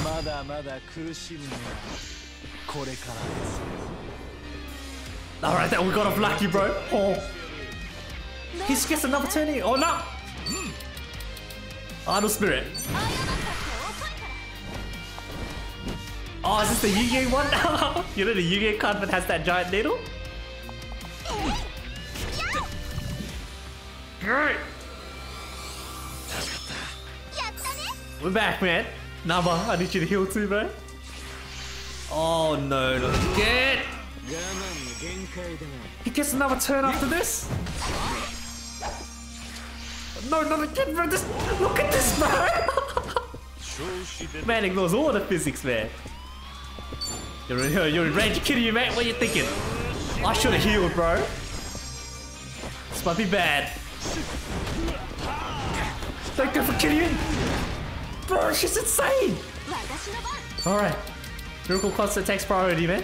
Alright, then we got a lucky, bro. Oh. He's gets another turn here. Oh, no! Idle Spirit. Oh, is this the Yu-Gi-Oh one? you know the Yu-Gi-Oh card that has that giant needle? We're back, man. Nama, I need you to heal too, man. Oh no, no. Get! He gets another turn after this? No, not again, bro. Just look at this, bro. man ignores all the physics, man. You're in, you're in range. You're kidding me, mate. What are you thinking? I should have healed, bro. This might be bad. Thank you for kidding me! Bro, she's insane! Alright. Miracle Cluster takes priority, man.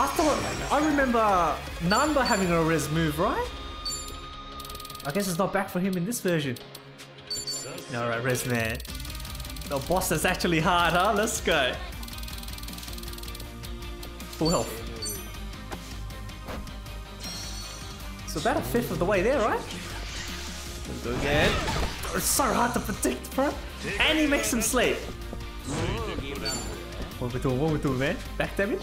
I thought I remember Nanba having a res move, right? I guess it's not back for him in this version. Alright, res man. The boss is actually hard, huh? Let's go. Full health. So about a fifth of the way there, right? Let's go again. It's so hard to predict, bro. And he makes him sleep. What we doing? What we doing, man? Back damage?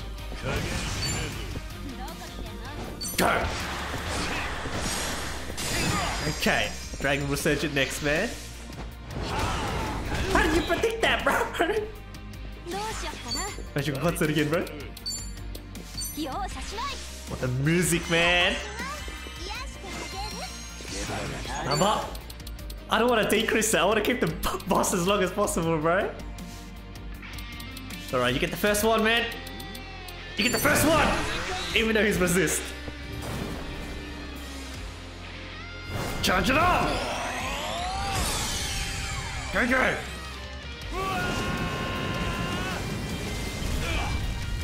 Go! Okay, Dragon Resurgent next, man. How did you predict that, bro? Imagine what's it again, bro? What the music, man! I'm up. I don't want to decrease that. I want to keep the boss as long as possible, bro. Alright, you get the first one, man. You get the first one! Even though he's resist. Charge it up! KK!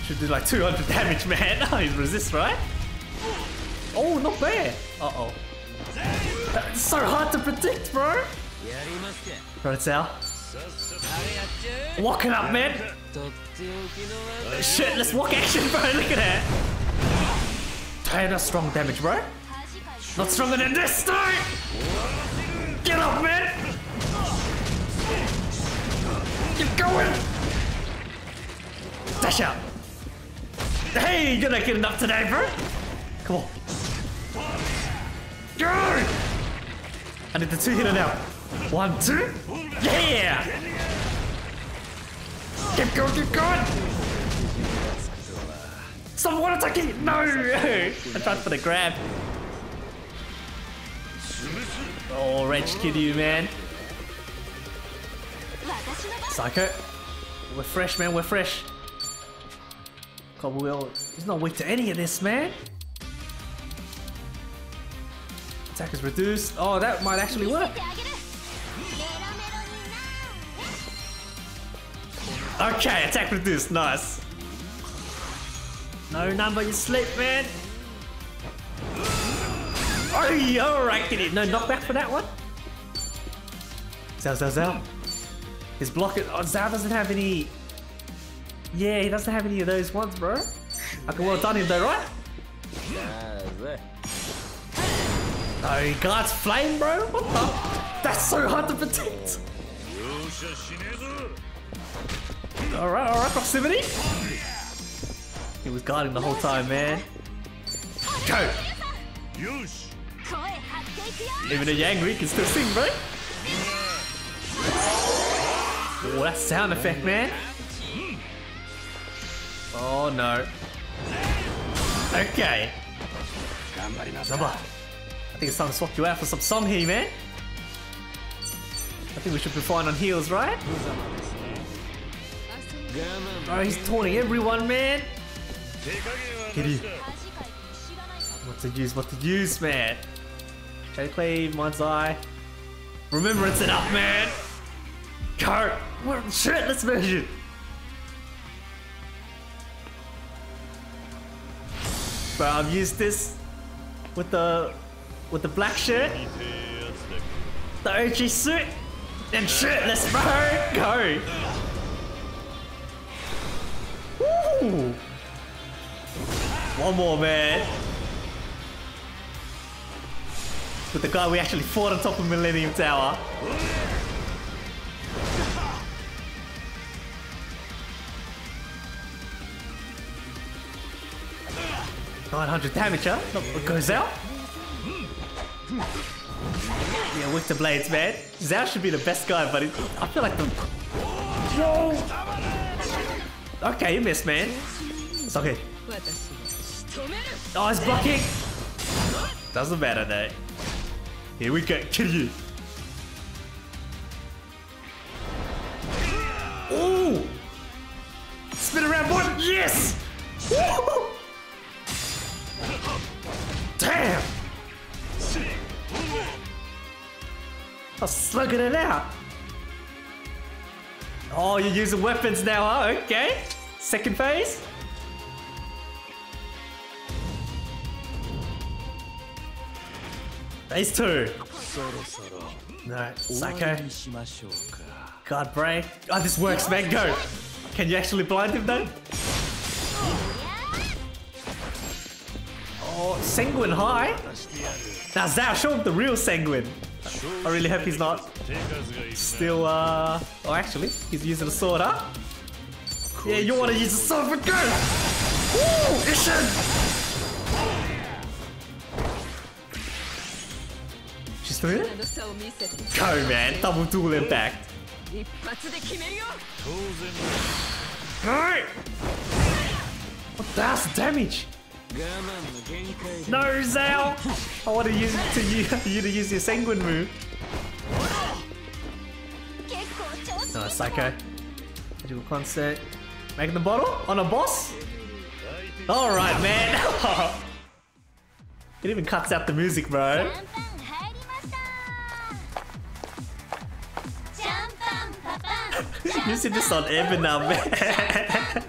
Should do like 200 damage, man. Oh, he's resist, right? Oh, not bad. Uh-oh. It's so hard to predict, bro. Right, out. Walking up, man. Shit, let's walk action, bro. Look at that. Tired that's strong damage, bro. Not stronger than this, dude. Get up, man. Keep going. Dash out. Hey, you're not getting up today, bro. Come on. Go. I need the two hitter now. One, two. Yeah. keep going, keep going! Someone attacking! No! I tried for the grab. Oh, wrench you man. Saeko. We're fresh, man, we're fresh. Cobble Wheel, he's not weak to any of this, man. Attack is reduced. Oh, that might actually work. Okay, attack reduced. Nice. No number, you sleep, man. Oh, alright, get it. No knockback for that one. Zhao, Zhao, Zhao. His block. Oh, Zhao doesn't have any. Yeah, he doesn't have any of those ones, bro. Okay, well done him though, right? He guards flame, bro? What the? That's so hard to protect. Alright, alright, proximity. He was guarding the whole time, man. Go! Even a Yangri can still sing, bro. Oh, that sound effect, man. Oh no. Okay. I think it's time to swap you out for some song here, man. I think we should be fine on heals, right? Oh, he's taunting everyone, man. Kitty. What to use, what to use, man. Play Mind's Eye. Remembrance it up, man. Go. Shit, let's measure. Bro, I've used this with the with the black shirt, the OG suit, and shirtless, bro. Go. Woo. One more, man. With the guy we actually fought on top of Millennium Tower. Nine hundred damage, huh? What goes out. Yeah, with the blades, man. Zhao should be the best guy, but it, I feel like the. Whoa! Okay, you missed, man. It's okay. Oh, it's blocking. Doesn't matter, though. Here we go, kill you. Ooh! Spin around, boy! Yes! Woo! I'm slugging it out. Oh, you're using weapons now, huh? Okay. Second phase. Phase two. No, Saeko. God break. Oh, this works, man. Go. Can you actually blind him though? Oh, Sanguine high. Now Zhao, show him the real Sanguine. I really hope he's not still, uh... Oh, actually, he's using a sword, huh? Yeah, you want to use a sword for good! Woo! Ishin! She's through it? Go, man. Double dual impact. Alright! What the damage? No, Zhao! I want to use to you, you to use your sanguine move. No, Saeko. do a concert. Making the bottle on a boss? Alright, man. it even cuts out the music, bro. Using this on Evan now, man.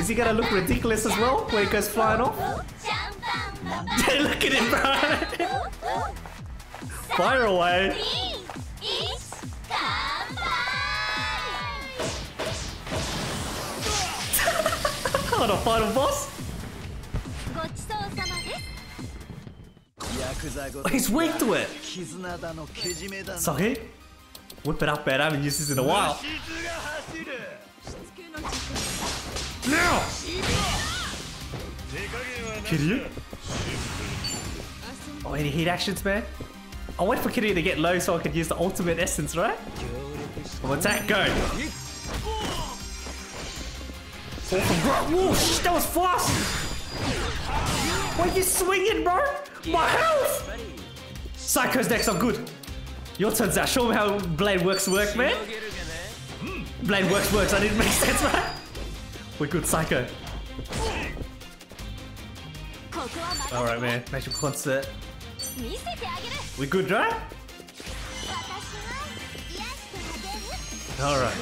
Is he gonna look ridiculous as well when he goes flying off? look at him, bro! Fire away! on a final boss? Oh, he's weak to it! Sorry? Whip it up, man. I haven't used this in a while. Now! Kiryu? Oh, any heat actions, man? I'll wait for Kiryu to get low so I can use the ultimate essence, right? Come attack, go! Fall from Whoa, shit, that was fast! Why are you swinging, bro? My health! Saeko's next, I'm good. Your turn, Zach. Show me how Blade works work, man. Blade works works. I didn't make sense, right? We're good Saeko. Alright man, magical concert. We good, right? Alright.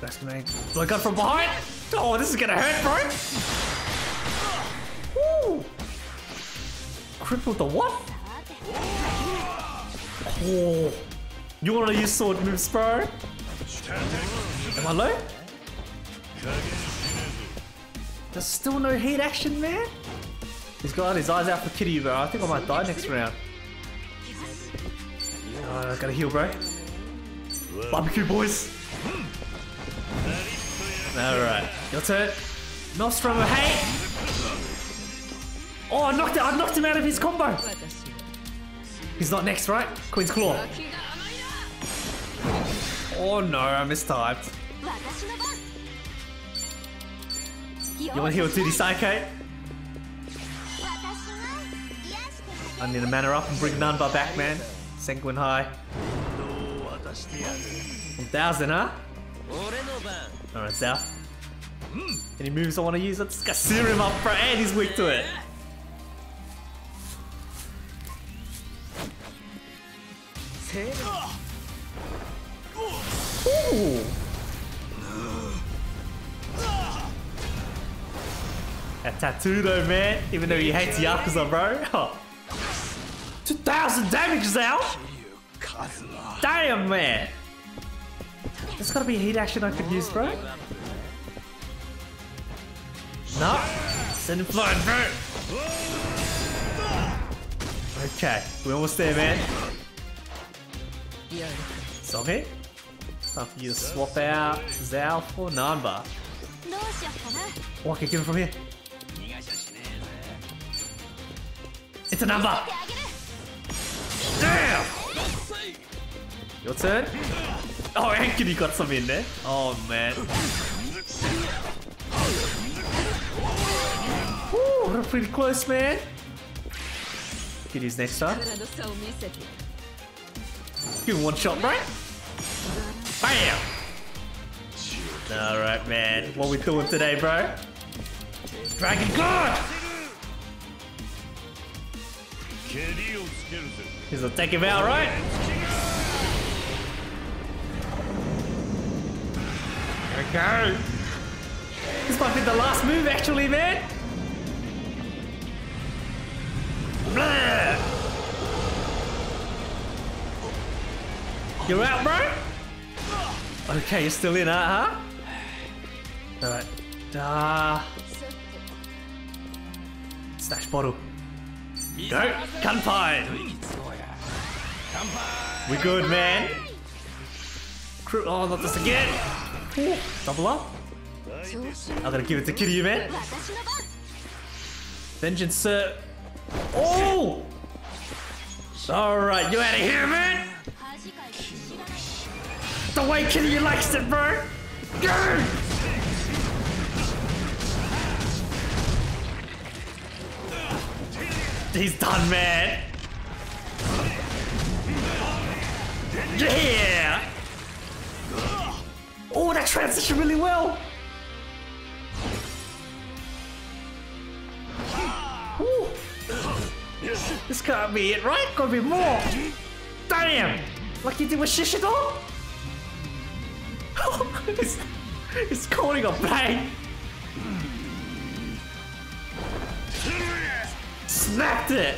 That's gonna look up from behind! Oh, this is gonna hurt, bro! Woo! Crippled the what? Oh. You wanna use sword moves, bro? Am I low? There's still no heat action, man. He's got his eyes out for Kitty, bro. I think I might die next round. I gotta heal, bro. Barbecue, boys. All right, your turn. Nostromo, hey! Oh, I knocked, it, I knocked him out of his combo. He's not next, right? Queen's Claw. Oh no, I mistyped. You want to heal Diddy Psyche? Eh? I need to manner up and bring Nanba back, man. Sanguine High. 1000, huh? Alright, South. Hmm. Any moves I want to use? Let's go serum up, bro, and he's weak to it. Ooh. A tattoo though, man. Even though he hates Yakuza, bro. Oh. 2,000 damage, Zhao! Damn, man! There's gotta be a heat action I could use, bro. No! Send him flying, bro! Okay, we're almost there, man. So I'm here. Time for you to swap out Zhao for Nanba. Oh, I give him from here. It's a number! Damn! Your turn? Oh, Ankeny got some in there. Oh, man. Ooh, we're pretty close, man. Kitty's next up. Give one shot, right? Bam! Alright, man. What we doing today, bro? Dragon God! This will take him out, right? Okay. This might be the last move, actually, man. You're out, bro? Okay, you're still in, huh? Alright. Uh, stash bottle. Go! Gunfight! We good, man. Crew. Oh, not this again. Double up. I'm gonna give it to Kiryu, man. Vengeance, sir. Oh! Alright, you out of here, man! The way Kiryu likes it, bro! Go! He's done, man. Yeah! Oh, that transition really well. Woo. This can't be it, right? Gotta be more. Damn! Like you did with Shishido? Oh, he's, he's calling a bang. Snapped it.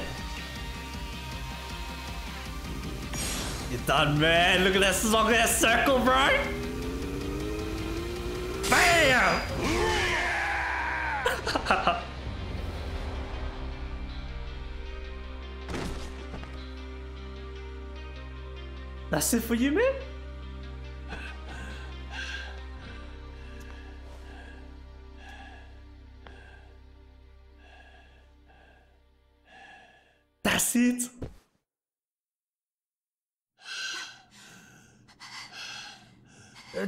You're done, man. Look at that song, that circle, bro. Bam! That's it for you, man? That's it?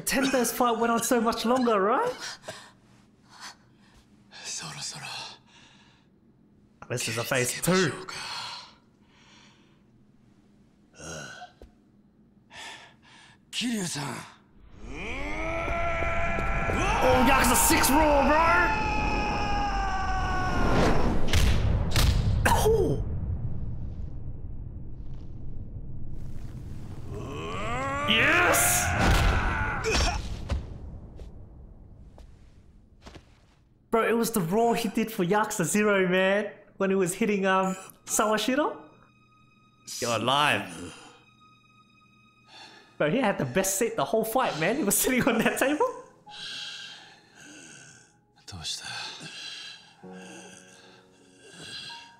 Tendo's fight went on so much longer, right? This is a phase two. Kiryu-san. Oh, Yakuza 6 rule, bro! Oh! Yes! Bro, it was the roar he did for Yakuza 0, man. When he was hitting um Sawashiro. You're alive. Bro, he had the best seat the whole fight, man. He was sitting on that table. どうした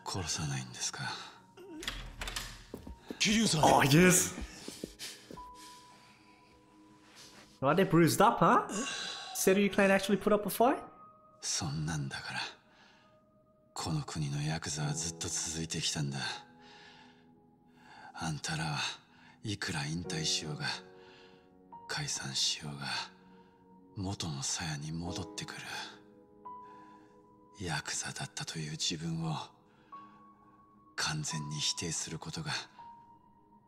殺さないんですか桐生さん Oh, yes. Right, they bruised up, huh? Seru Clan actually put up a fight? そんなんだからこの国のヤクザはずっと続いてきたんだあんたらはいくら引退しようが解散しようが元の鞘に戻ってくるヤクザだったという自分を完全に否定することが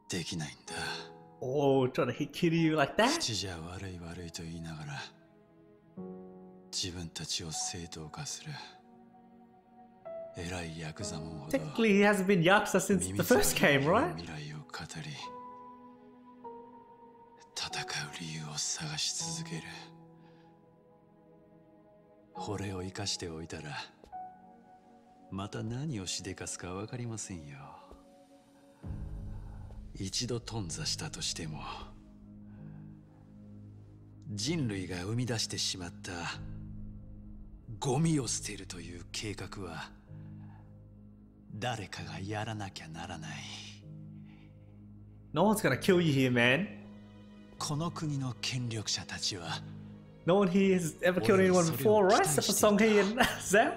できないんだ Oh, trying to hit Kiryu like that? 口じゃ悪い悪いと言いながら自分たちを正当化する偉いヤクザもんほど Technically, he hasn't been Yakuza since the first game, right? 未来を語り戦う理由を探し続ける俺を生かしておいたらまた何をしでかすか分かりませんよ一度頓挫したとしても人類が生み出してしまったゴミを捨てるという計画は誰かがやらなきゃならない No one's gonna kill you here, man. この国の権力者たちは No one here has ever killed anyone before, right? Except for Song Hee and Zhao?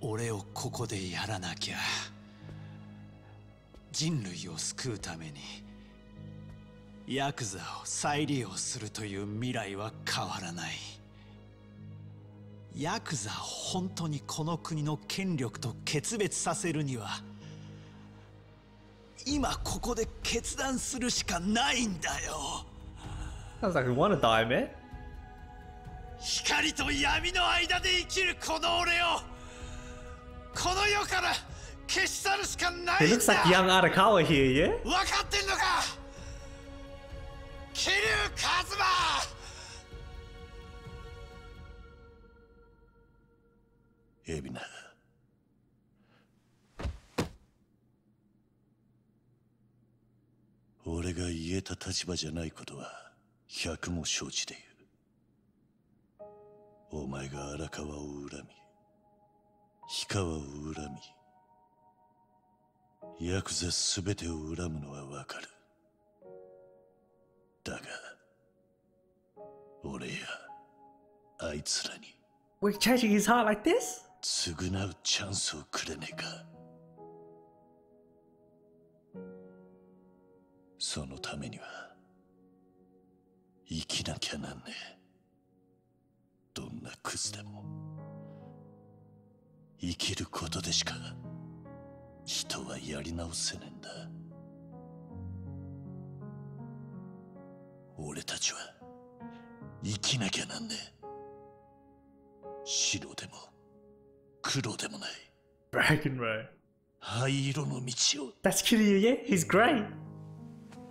俺をここでやらなきゃ人類を救うためにヤクザを再利用するという未来は変わらないヤクザを本当にこの国の権力と決別させるには今ここで決断するしかないんだよ Sounds like we wanna die, man. 光と闇の間で生きるこの俺をこの世から消し去るしかな He いん looks だ like young Arakawa here, yeah? 分かってんのか。桐生一馬エビナ。俺が言えた立場じゃないことは百も承知で言う。お前が荒川を恨み氷川を恨みヤクザ全てを恨むのはわかる。だが俺やあいつらに。We're changing his heart like this? 償うチャンスをくれねえか。そのためには生きなきゃなんねえ。どんなクズでも。生きることでしか人はやり直せねえんだ俺たちは生きなきゃなんねえ白でも黒でもない Dragon Row. 灰色の道を That's Kiryu, yeah? He's great.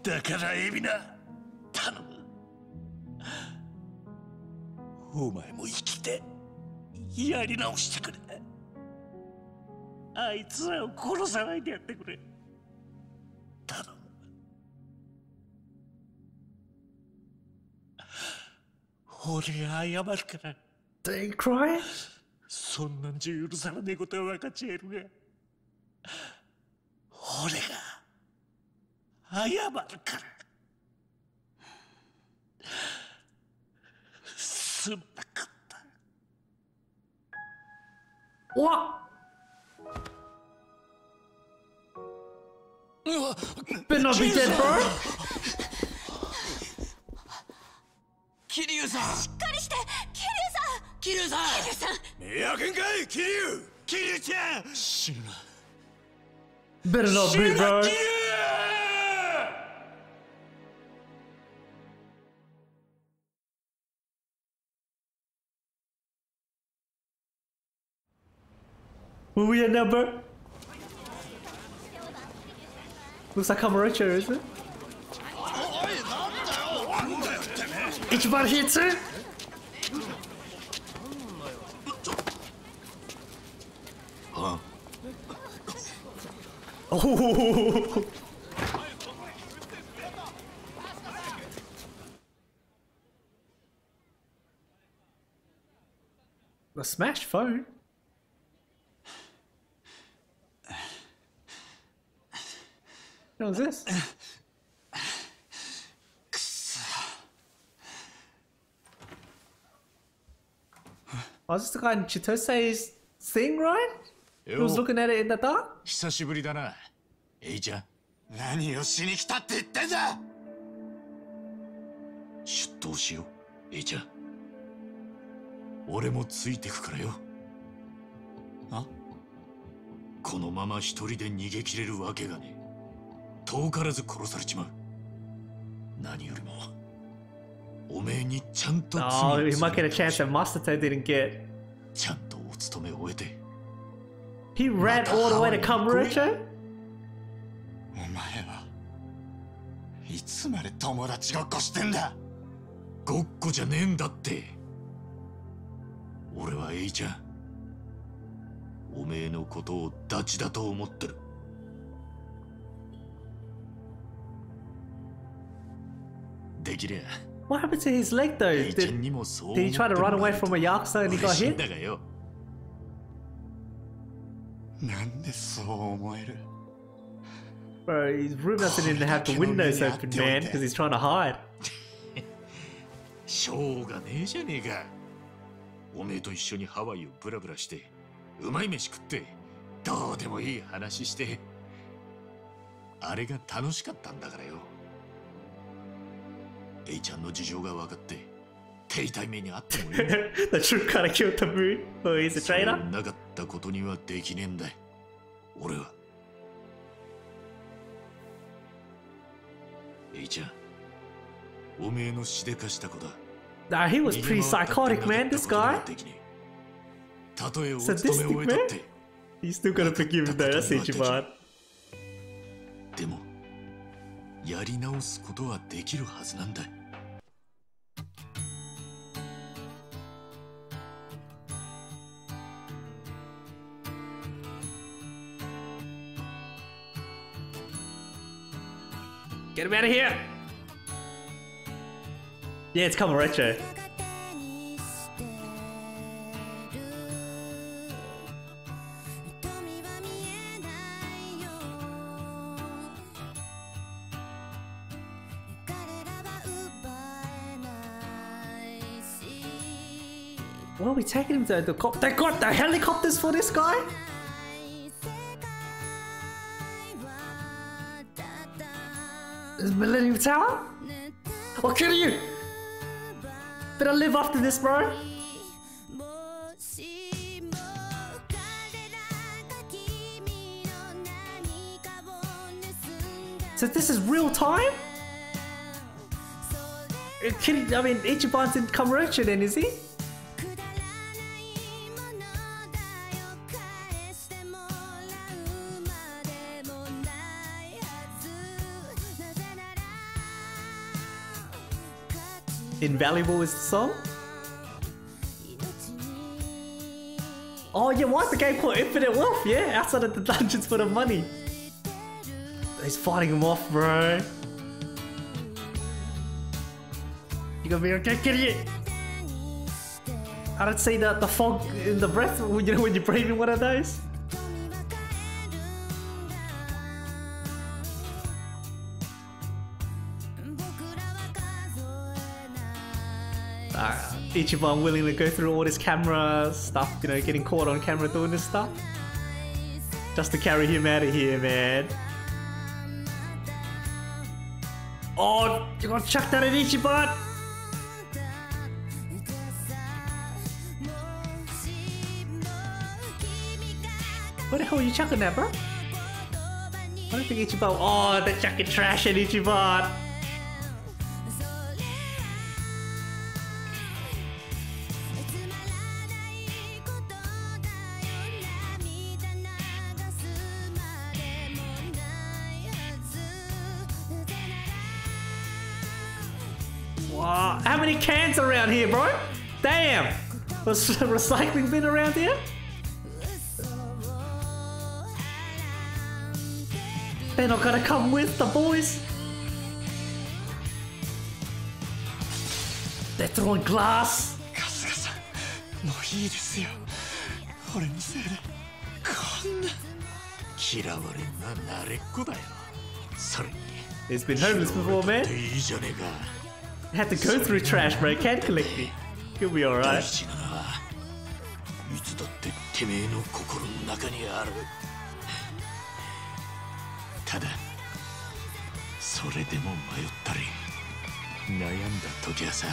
だからエビナ頼むお前も生きてやり直してくれあいつらを殺さないでやってくれ。頼む。俺が謝るから。He cry? そんなんじゃ許されねえことは分かっちゃえるが。俺が謝るから。すまなかった。What? Better not be dead, bro. 桐生さんしっかりして桐桐生さん生さん桐生さんいやけんかい桐生桐生ちゃん死ぬな Better not be, bro. Where we at now, bro? Looks like Kamurocho, isn't it? Ichiban here too? Oh! A smashed phone? Was this? Oh, is this the guy in Chitose's thing, right? He was looking at it in the dark? 久しぶりだなエイちゃん何をしに来たって言ってんだ出頭しようエイちゃん俺もついてくからよあこのまま一人で逃げ切れるわけがねえ遠からず殺されちまう。何よりもおめえにちゃんと罪 Oh, を he 償 might get a ってほ chance しい that Masato didn't get. ちゃんとお勤めを終えて。He ran all the way to Kamurocho? お前はいつまで友達ごっこしてんだ？ごっこじゃねえんだって。俺はエイちゃん。おめえのことをダチだと思ってるできりゃ What happened to his leg though? Did, did he try to run away from a Yakuza and he got hit? なんでそう思える Bro, his room doesn't even have the windows open, man, because he's trying to hide. しょうがねえじゃねえかおめえと一緒にハワイをブラブラしてうまい飯食ってどうでもいい話してあれが楽しかったんだからよエイちゃんの事情が分かって手痛い目にあってもいい the truth kind of killed Taboo. Oh, he's a そう traitor? なかったことにはできねえんだ俺はエイちゃんおめえのしでかした子だ Nah, he was pretty psychotic, man, this guy. たとえお勤めを終えたって He's still gonna forgive him though, that's Ichiban. でもやり直すことはできるはずなんだ Get him out of here! Yeah, it's Kamurocho. 'Where are we taking him to? The cop- they got the helicopters for this guy? Millennium Tower? I'll kill you! Better live after this, bro. So this is real time? Can, I mean, Ichiban's in Kamurocho then, is he? Invaluable is the song? Oh yeah, why is the game called Infinite Wealth? Yeah, outside of the dungeons for the money. He's fighting him off, bro. You gonna be okay, kitty? I don't see the, the fog in the breath when you know when you're breathing one of those. If I'm willing to go through all this camera stuff, you know, getting caught on camera doing this stuff. Just to carry him out of here, man. Oh, you gonna chuck that at Ichiban? Where the hell are you chucking that, bro? I don't think Ichiban. Oh, they're chucking trash at Ichiban. around here, bro. Damn. Was recycling bin around here? Then I gotta come with the boys. They're throwing glass. He's been homeless before, man. っていいじゃねえか Had to go through trash, bro. Can't collect it. You'll be 大 alright. いつだっててめえの心の中にあるただそれでも迷ったり悩んだ時はさ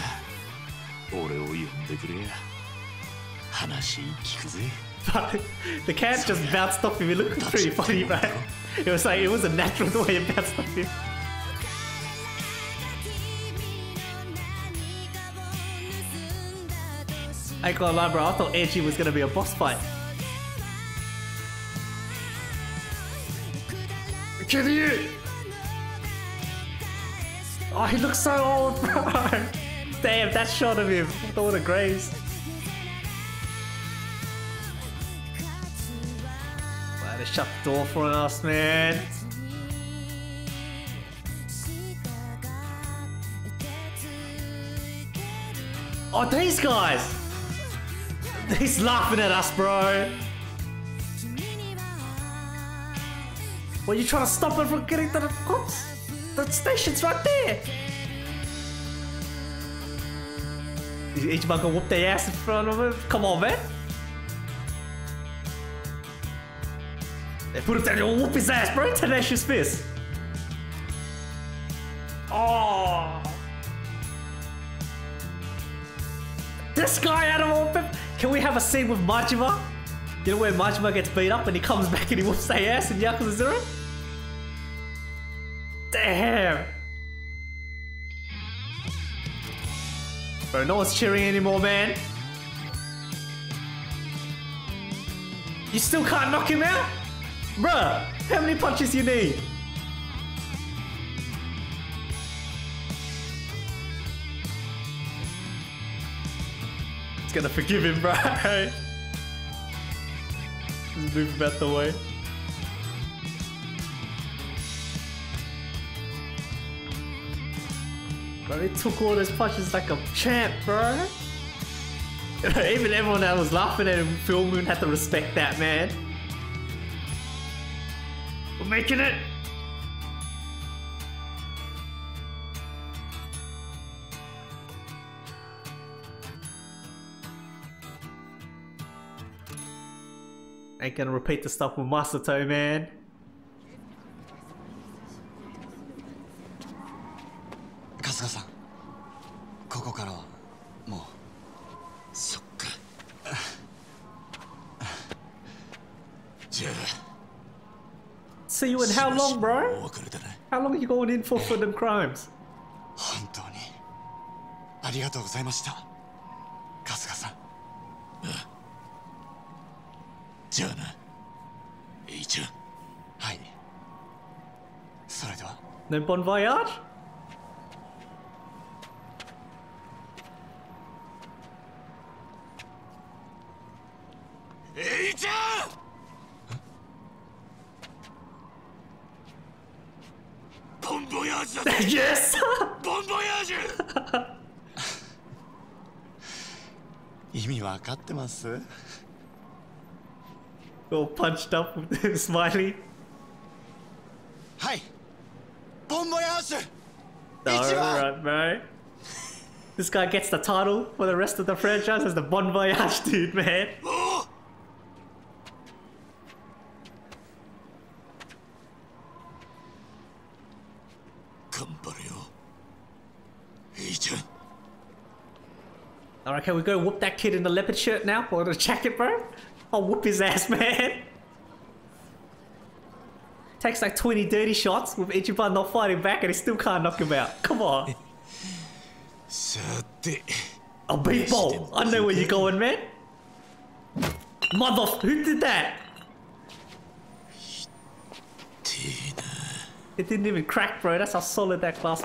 俺を呼んでくれや話聞くぜ But the cat just bounced off him. It looked pretty funny, bro. It was like it was a natural the way it bounced off him. I ain't gonna lie, bro. I thought Eiji was gonna be a boss fight. You! Oh, he looks so old, bro. Damn, that shot of him with all the grays. Wow, they shut the door for us, man. Oh, these guys! He's laughing at us, bro. Well, you trying to stop him from getting to the cops? The station's right there. Is Ichiban gonna whoop their ass in front of him? Come on, man. They put him down and whoop his ass, bro. Tenacious fist. Oh. This guy out of all. Can we have a scene with Majima? You know where Majima gets beat up and he comes back and he whoops their ass in Yakuza 0? Damn! Bro, no one's cheering anymore, man. You still can't knock him out? Bruh, how many punches you need? Gonna forgive him, bro. Just move him the way. Bro, he took all those punches like a champ, bro. Even everyone that was laughing at him, Phil Moon had to respect that, man. We're making it! Ain't gonna repeat the stuff with Masato, man. 春日さんここからはもうそっかじゃあ See you in how long, bro? お別れだな How long are you going in for for them crimes? 本当にありがとうございました Même bon voyage Yes! Bon voyage! 意味分かってます Go punched up, smiley. This guy gets the title for the rest of the franchise as the Bon Voyage dude, man. Alright, can we go whoop that kid in the leopard shirt now? Or the jacket, bro? I'll whoop his ass, man. Takes like 20 dirty shots with Ichiban not fighting back and he still can't knock him out. Come on. さて Oh, beef ball. I know where you're going, man. Mother, who did that? It didn't even crack, bro. That's how solid that glass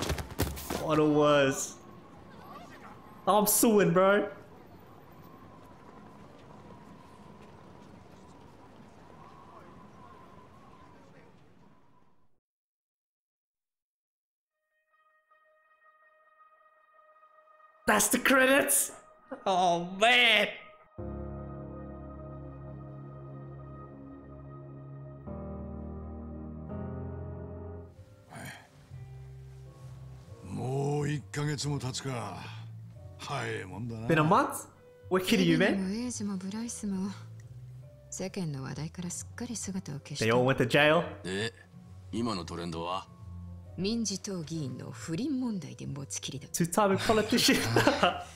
bottle was. I'm suing, bro. 話題からすっかり姿を消し They all た went to jail. で今のトレンドは 民事党議員の不倫問題で持ちきりだ。Two-time politician.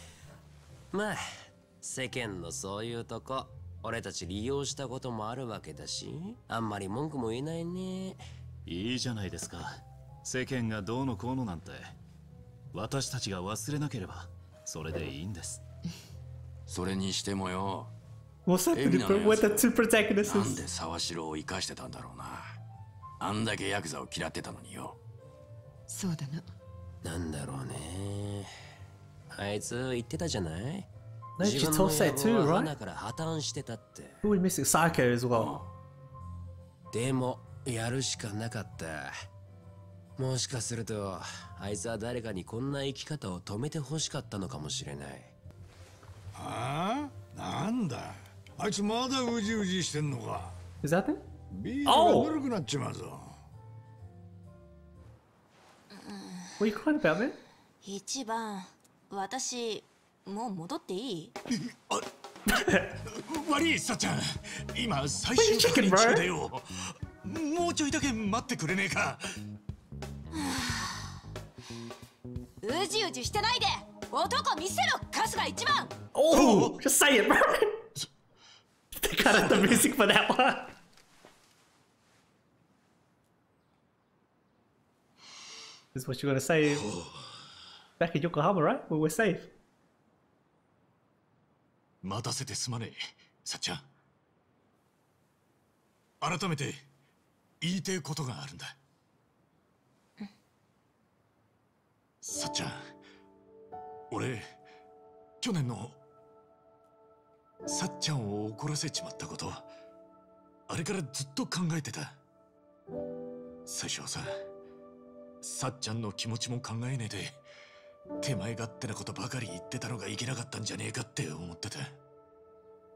まあ世間のそういうとこ俺たち利用したこともあるわけだしあんまり文句も言えないね。いいじゃないですか。世間がどうのこうのなんて。私たちが忘れなければそれでいいんです。それにしてもよ。What's What や the つ two なん protagonists? で沢城を生かしてたんだろうな。あんだけヤクザを嫌ってたのによそうだななんだろうねあいつ言ってたじゃない？No, 自 she 分の told 野 that 望 too, は right? 花から破綻してたって Who are we missing? Psycho as well. でもやるしかなかったもしかするとあいつは誰かにこんな生き方を止めて欲しかったのかもしれないああ？なんだ？あいつまだうじうじしてんのか Is that it? ビールが Oh! ぬるくなっちまうぞ What are you crying about, man? 一番私もう戻っていい悪いさっちゃん今最 What are you 終確 checking, 認 bro? 中だよもうちょいだけ待ってくれねえかうじうじしてないで男見せろ春日一番 Oh! Just say it, bro! they cut out the music for that one. This is what you're gonna say back in Yokohama, right? Where we're safe. 待たせてすまねえさっちゃん改めて言いてえことがあるんださっちゃん俺去年のさっちゃんを怒らせちまったことあれからずっと考えてた最初はささっちゃんの気持ちも考えねえで手前勝手なことばかり言ってたのがいけなかったんじゃねえかって思ってた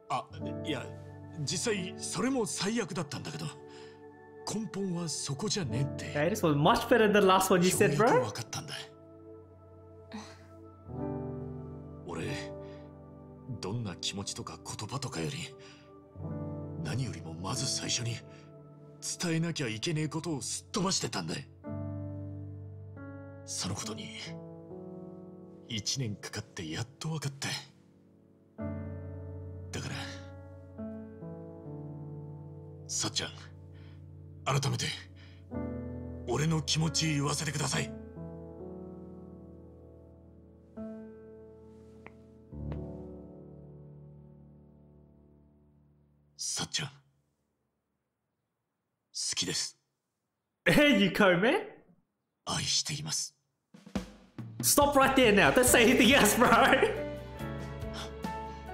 あいや実際それも最悪だったんだけど根本はそこじゃねえって。This was much better than the last one you said, bro. 分かったんだ。俺どんな気持ちとか言葉とかより何よりもまず最初に伝えなきゃいけねえことをすっ飛ばしてたんだそのことに一年かかってやっと分かった。だからさっちゃん改めて俺の気持ち言わせてください。さっちゃん好きです。Here you go, man. 愛しています Stop right there now. Don't say anything else, bro.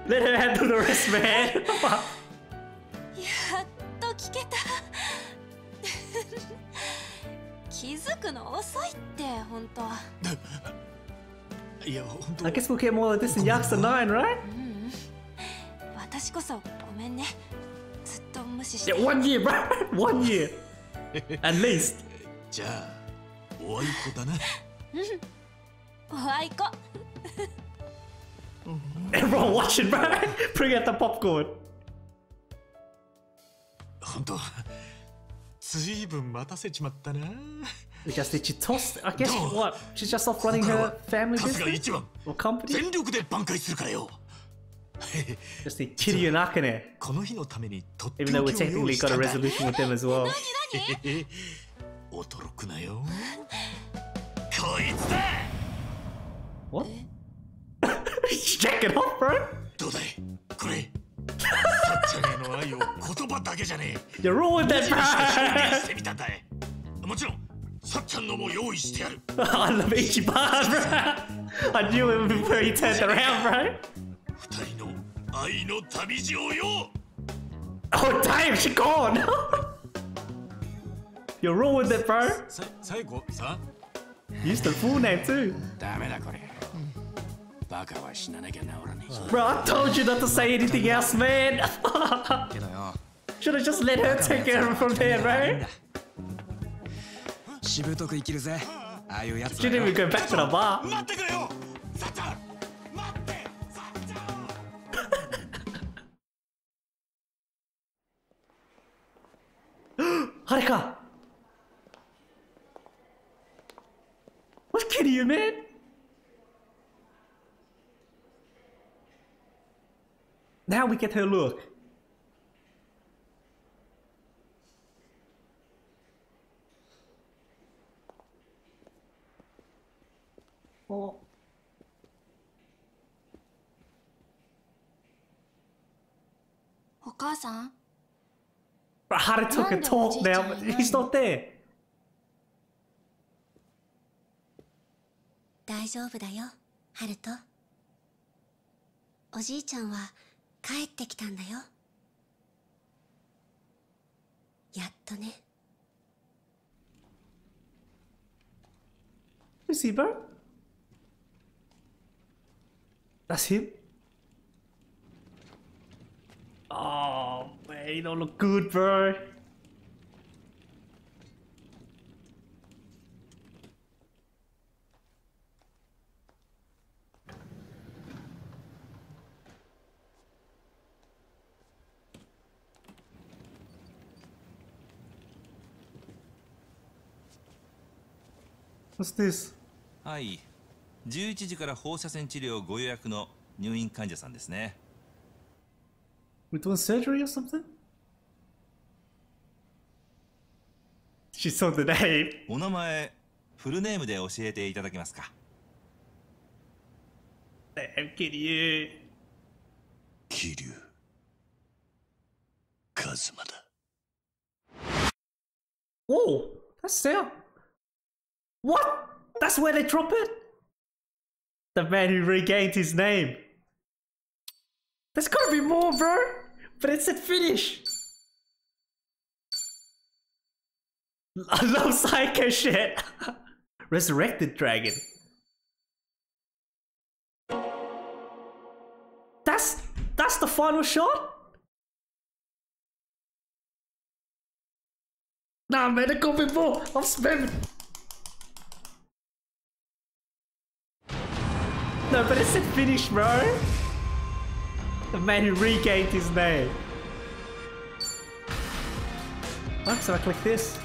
Let her handle the rest, man. やっと聞けた気づくの遅いって本当いや本当 I guess we'll get more of this in Yakuza 9, right? うん私こそごめんねずっと無視して Yeah, one year, bro. One year. At least. じゃあおあいこだなおあ いこ Everyone watching, bro. Bring out the popcorn. 本当ずいぶん待たせちまったな We just did she toss? I guess what? She's just off running her family 春日 business 一番 or company. 全力で挽回するからよ Just need Kiryu and Akane. この日のためにとってお Even though き we を用 technically 意した got a んだ resolution with them as well. 驚くなよこいつだ What? Check it off, bro. どうだいこれさっちゃんへの愛を言葉だけじゃねえ You ruined that, 文字にして表現 bro. してみたんだいもちろんさっちゃんのも用意してやる I love Ichiban, bro. I knew it before he turned around, bro. 二人の愛の旅路をよ Oh, damn, she gone. you ruined it, bro. さ最後さ Used the full name too. ダメだこれ バカは死ななきゃ治らねえ Bro, I told you not to say anything else, man. Should have just let her take it from there, bro. しぶとく生きるぜああいうやつ She didn't even go back to the bar. 待ってくれよさっちゃん Harika! What's kidding you, man? Now we get her look. Oh. お母さん Bro, Haruto can talk now, but he's not there. 大丈夫だよハルトおじいちゃんは 帰ってきたんだよやっとね Is he, bro? That's him. Oh man, you don't look good, bro. What's this? はい11時から放射線治療ご予約の入院患者さんですね We doing surgery or something? She saw the name. お名前フルネームで教えていただけますか Damn, Kiryu. 桐生一馬だ Whoa, that's there. What? That's where they drop it? The man who regained his name. There's gotta be more, bro. But it said finish. I love psycho shit. Resurrected dragon. That's that's the final shot. Nah, man, there could be more. I'm spamming. No, but it said finish, bro. The man who regained his name. Oh, so I click this.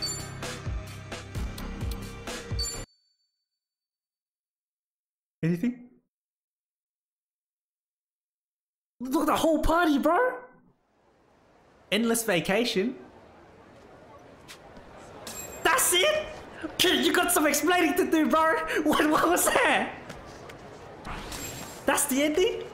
Anything? Look, at the whole party, bro. Endless vacation. That's it. You got some explaining to do, bro. What, what was that? That's the ending?